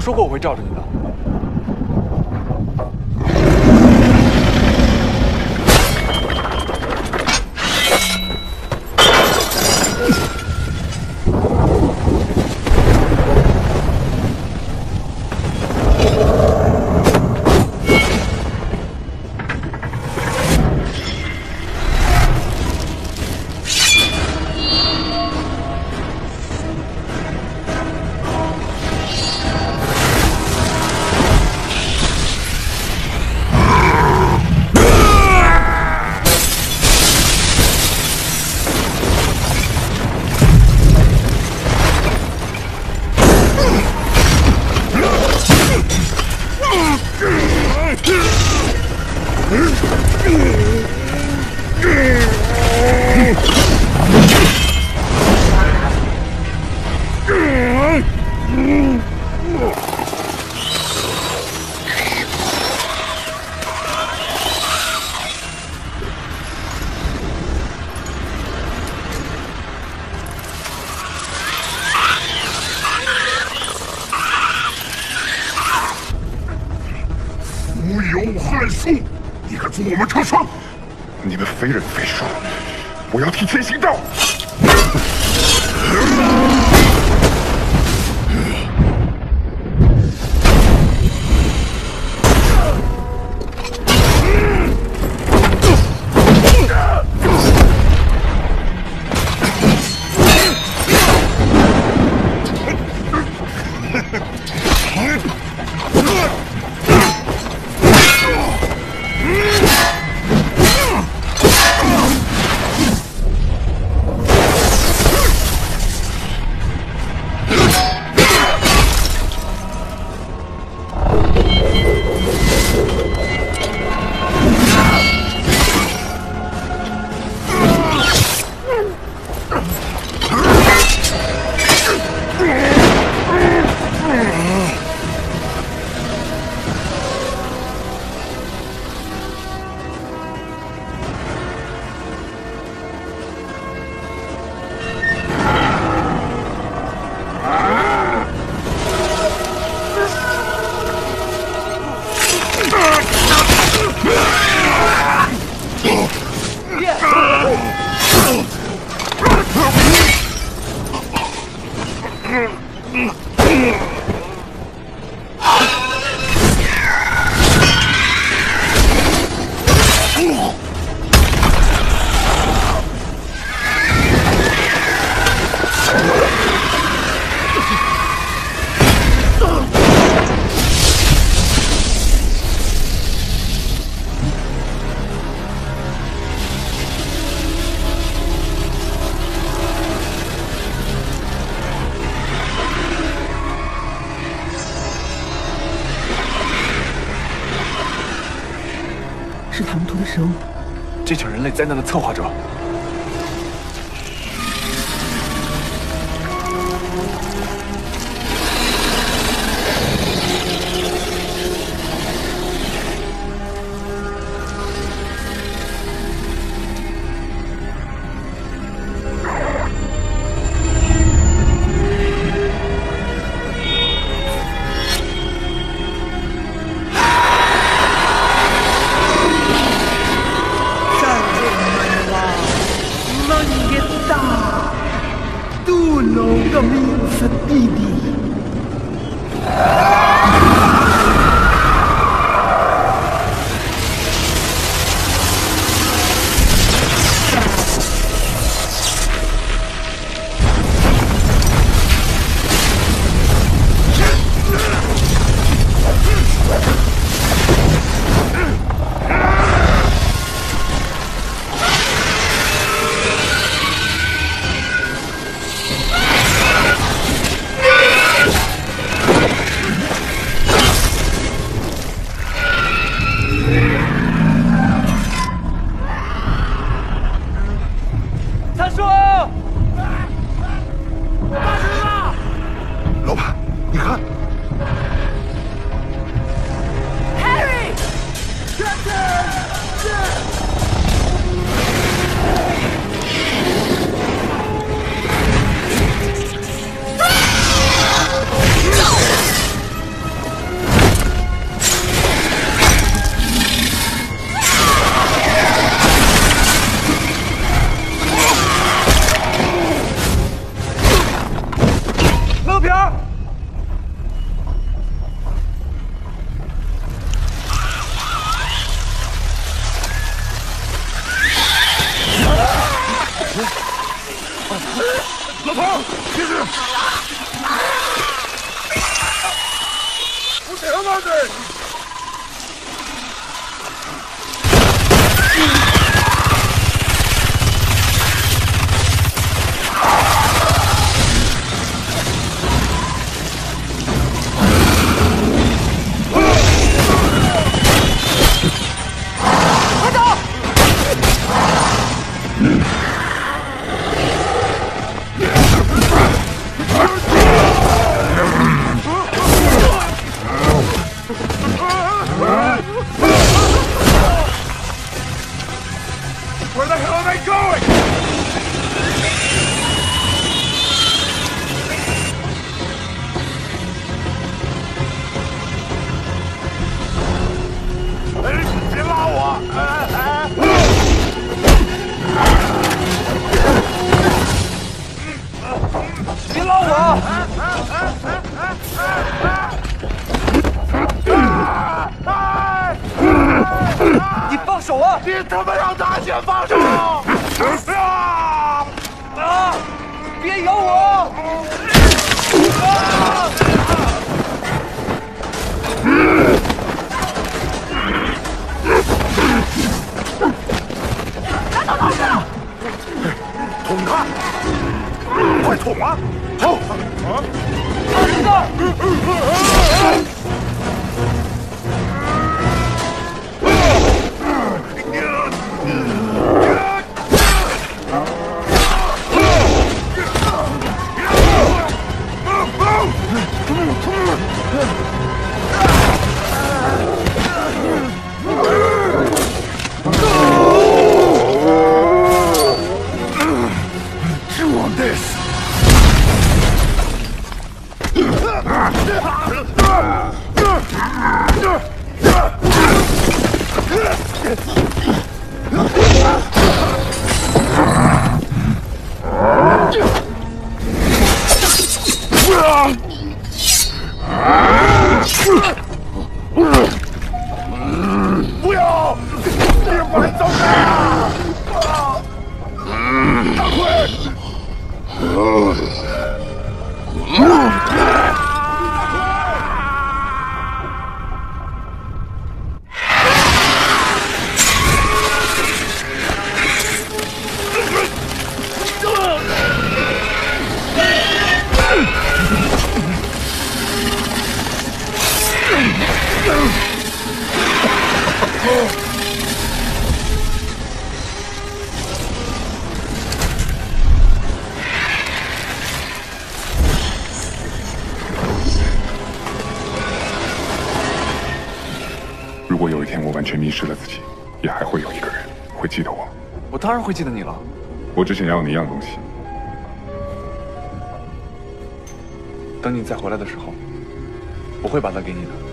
说过我会罩着你我要替天行道。人类灾难的策划者。然会记得你了。我只想要你一样东西。等你再回来的时候，我会把它给你的。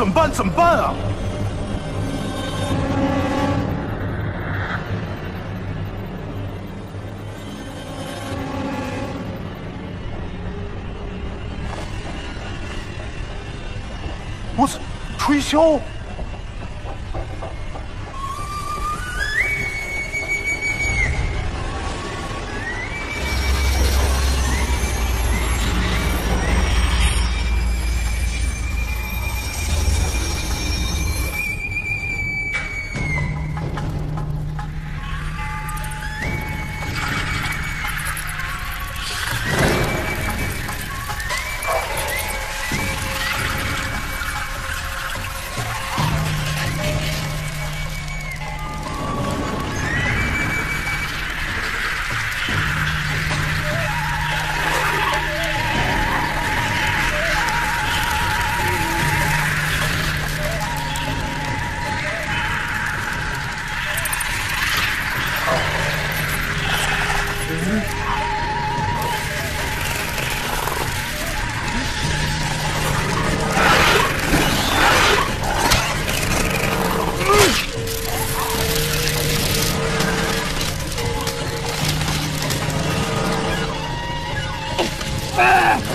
怎么办？怎么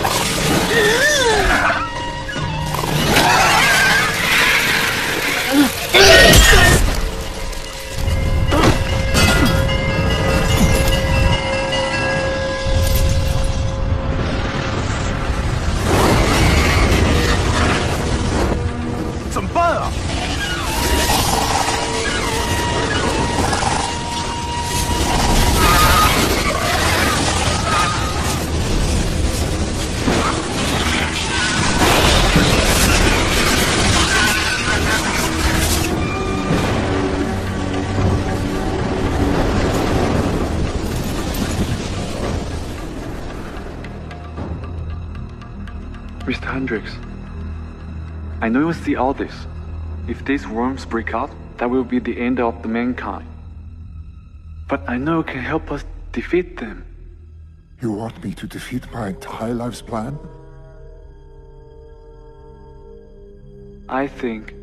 Ah! <laughs> <laughs> Know you see all this. If these worms break out, that will be the end of the mankind. But I know you can help us defeat them. You want me to defeat my entire life's plan? I think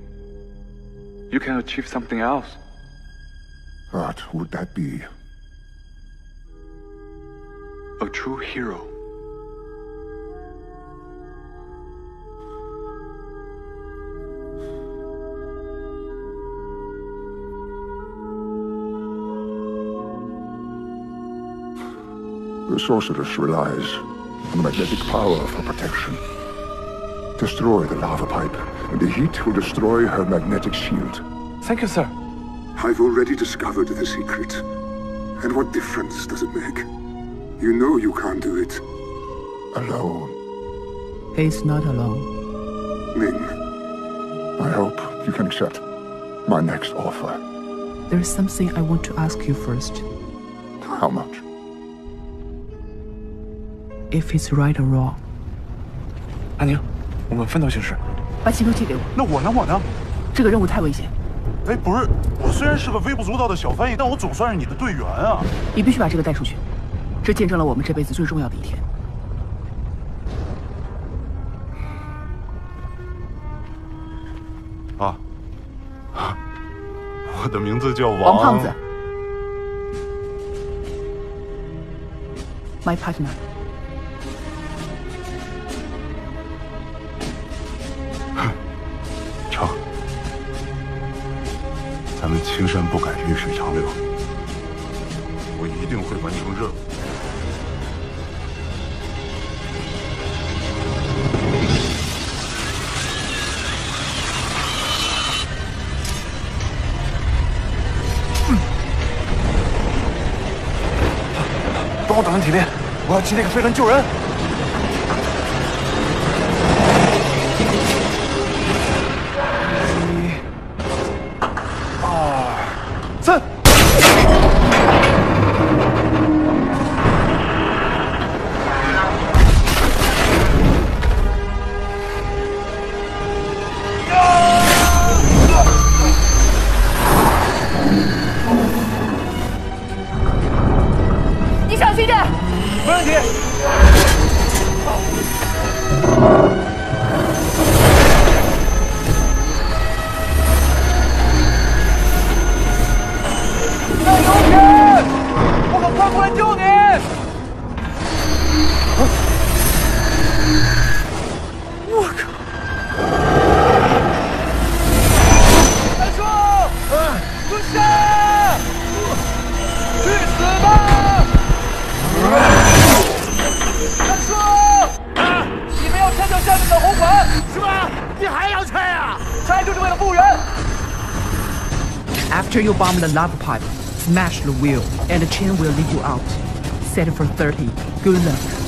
you can achieve something else. What would that be? A true hero. The sorceress relies on the magnetic power for protection. Destroy the lava pipe, and the heat will destroy her magnetic shield. Thank you, sir. I've already discovered the secret. And what difference does it make? You know you can't do it. Alone. He's not alone. Ning, I hope you can accept my next offer. There's something I want to ask you first. How much? If it's right or wrong. 安宁，我们分头行事。把起重机给我。那我呢？我呢？这个任务太危险，哎，不是，我虽然是个微不足道的小翻译，但我总算是你的队员啊！你必须把这个带出去，这见证了我们这辈子最重要的一天。啊，我的名字叫王王胖子，My partner。咱们青山不改，绿水长流。我一定会完成任务。帮我打完体力，我要骑那个飞轮救人。没问题。After you bomb the lava pipe, smash the wheel, and the chain will lead you out. Set it for 30. Good luck.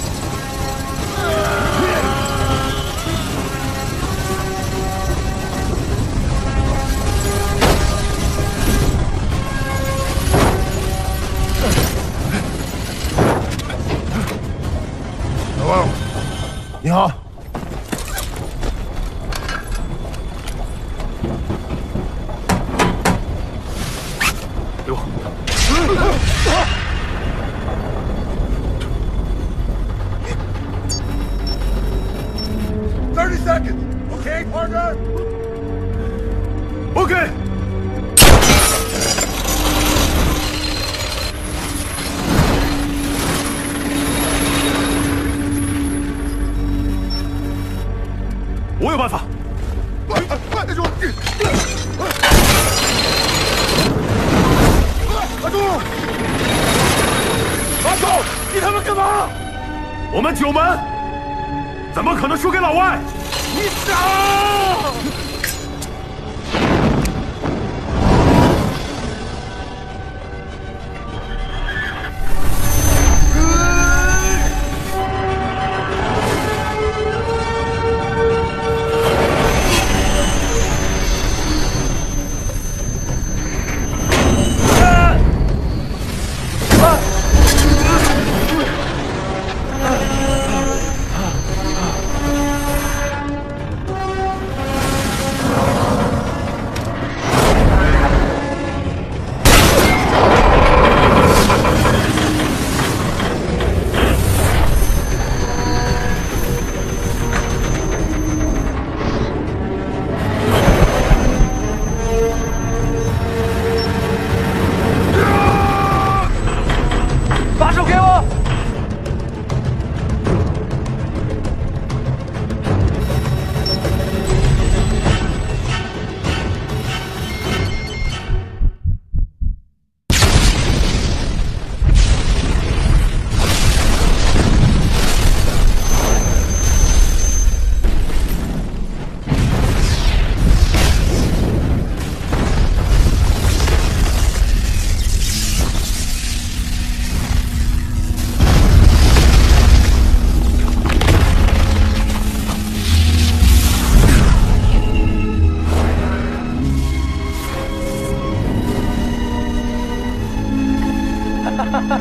哈哈，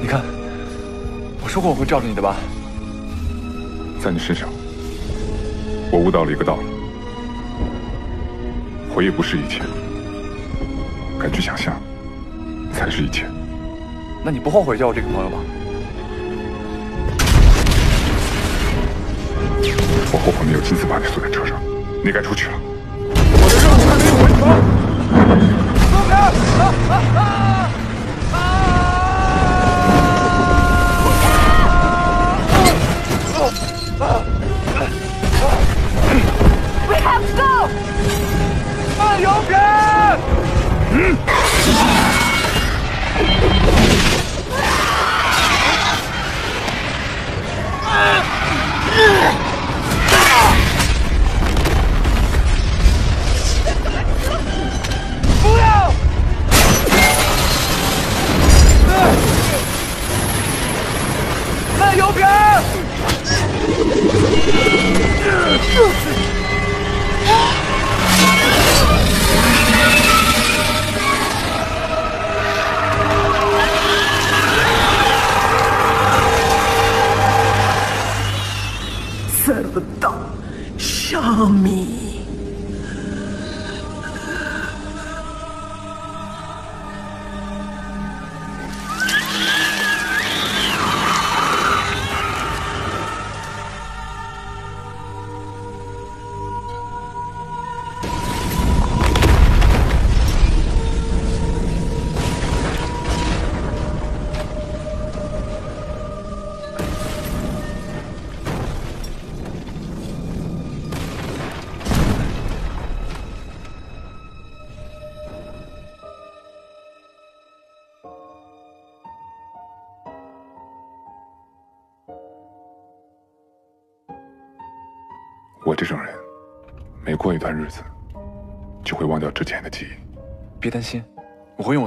你看，我说过我会罩着你的吧？在你身上，我悟到了一个道理：回忆不是一切，敢去想象才是一切。那你不后悔交我这个朋友吧？我后悔没有亲自把你锁在车上，你该出去了。我的任务还没有完成。放开！啊啊啊！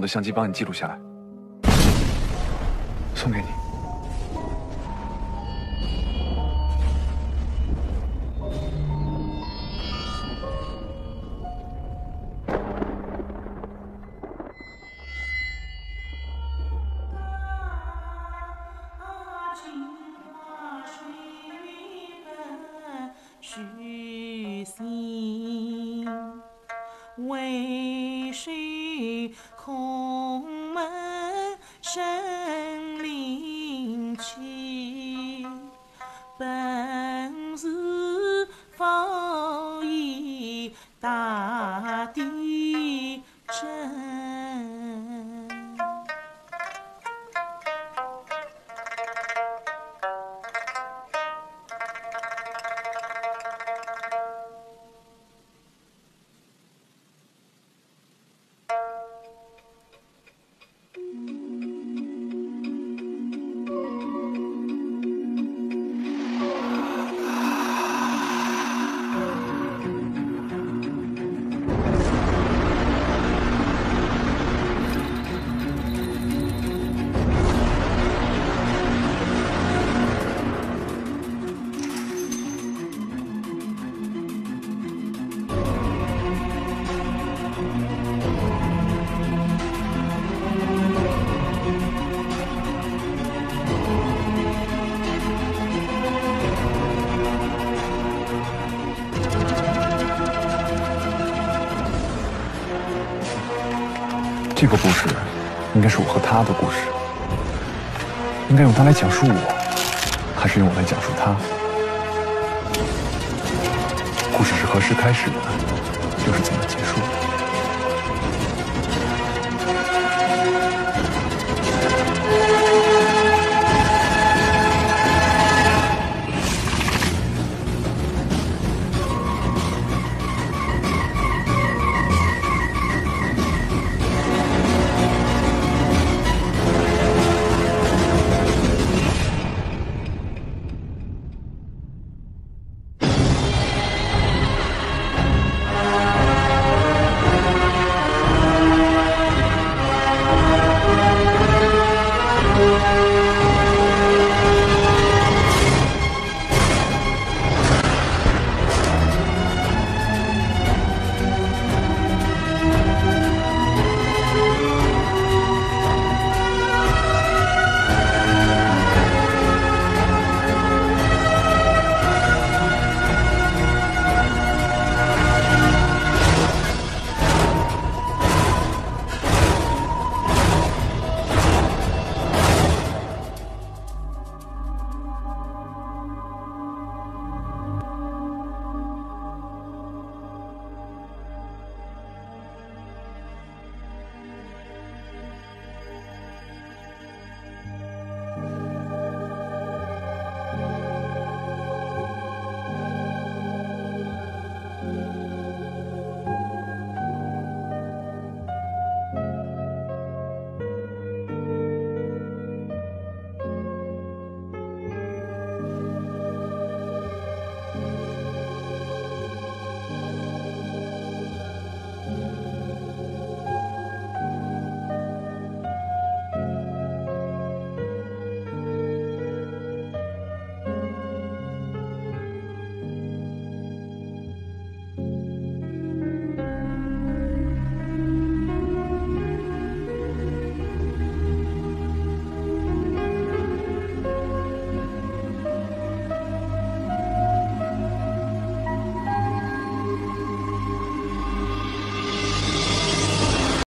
相机帮你记录下来，送给你。这个故事应该是我和他的故事，应该用它来讲述我，还是用我来讲述他？故事是何时开始的，又是怎么结束的？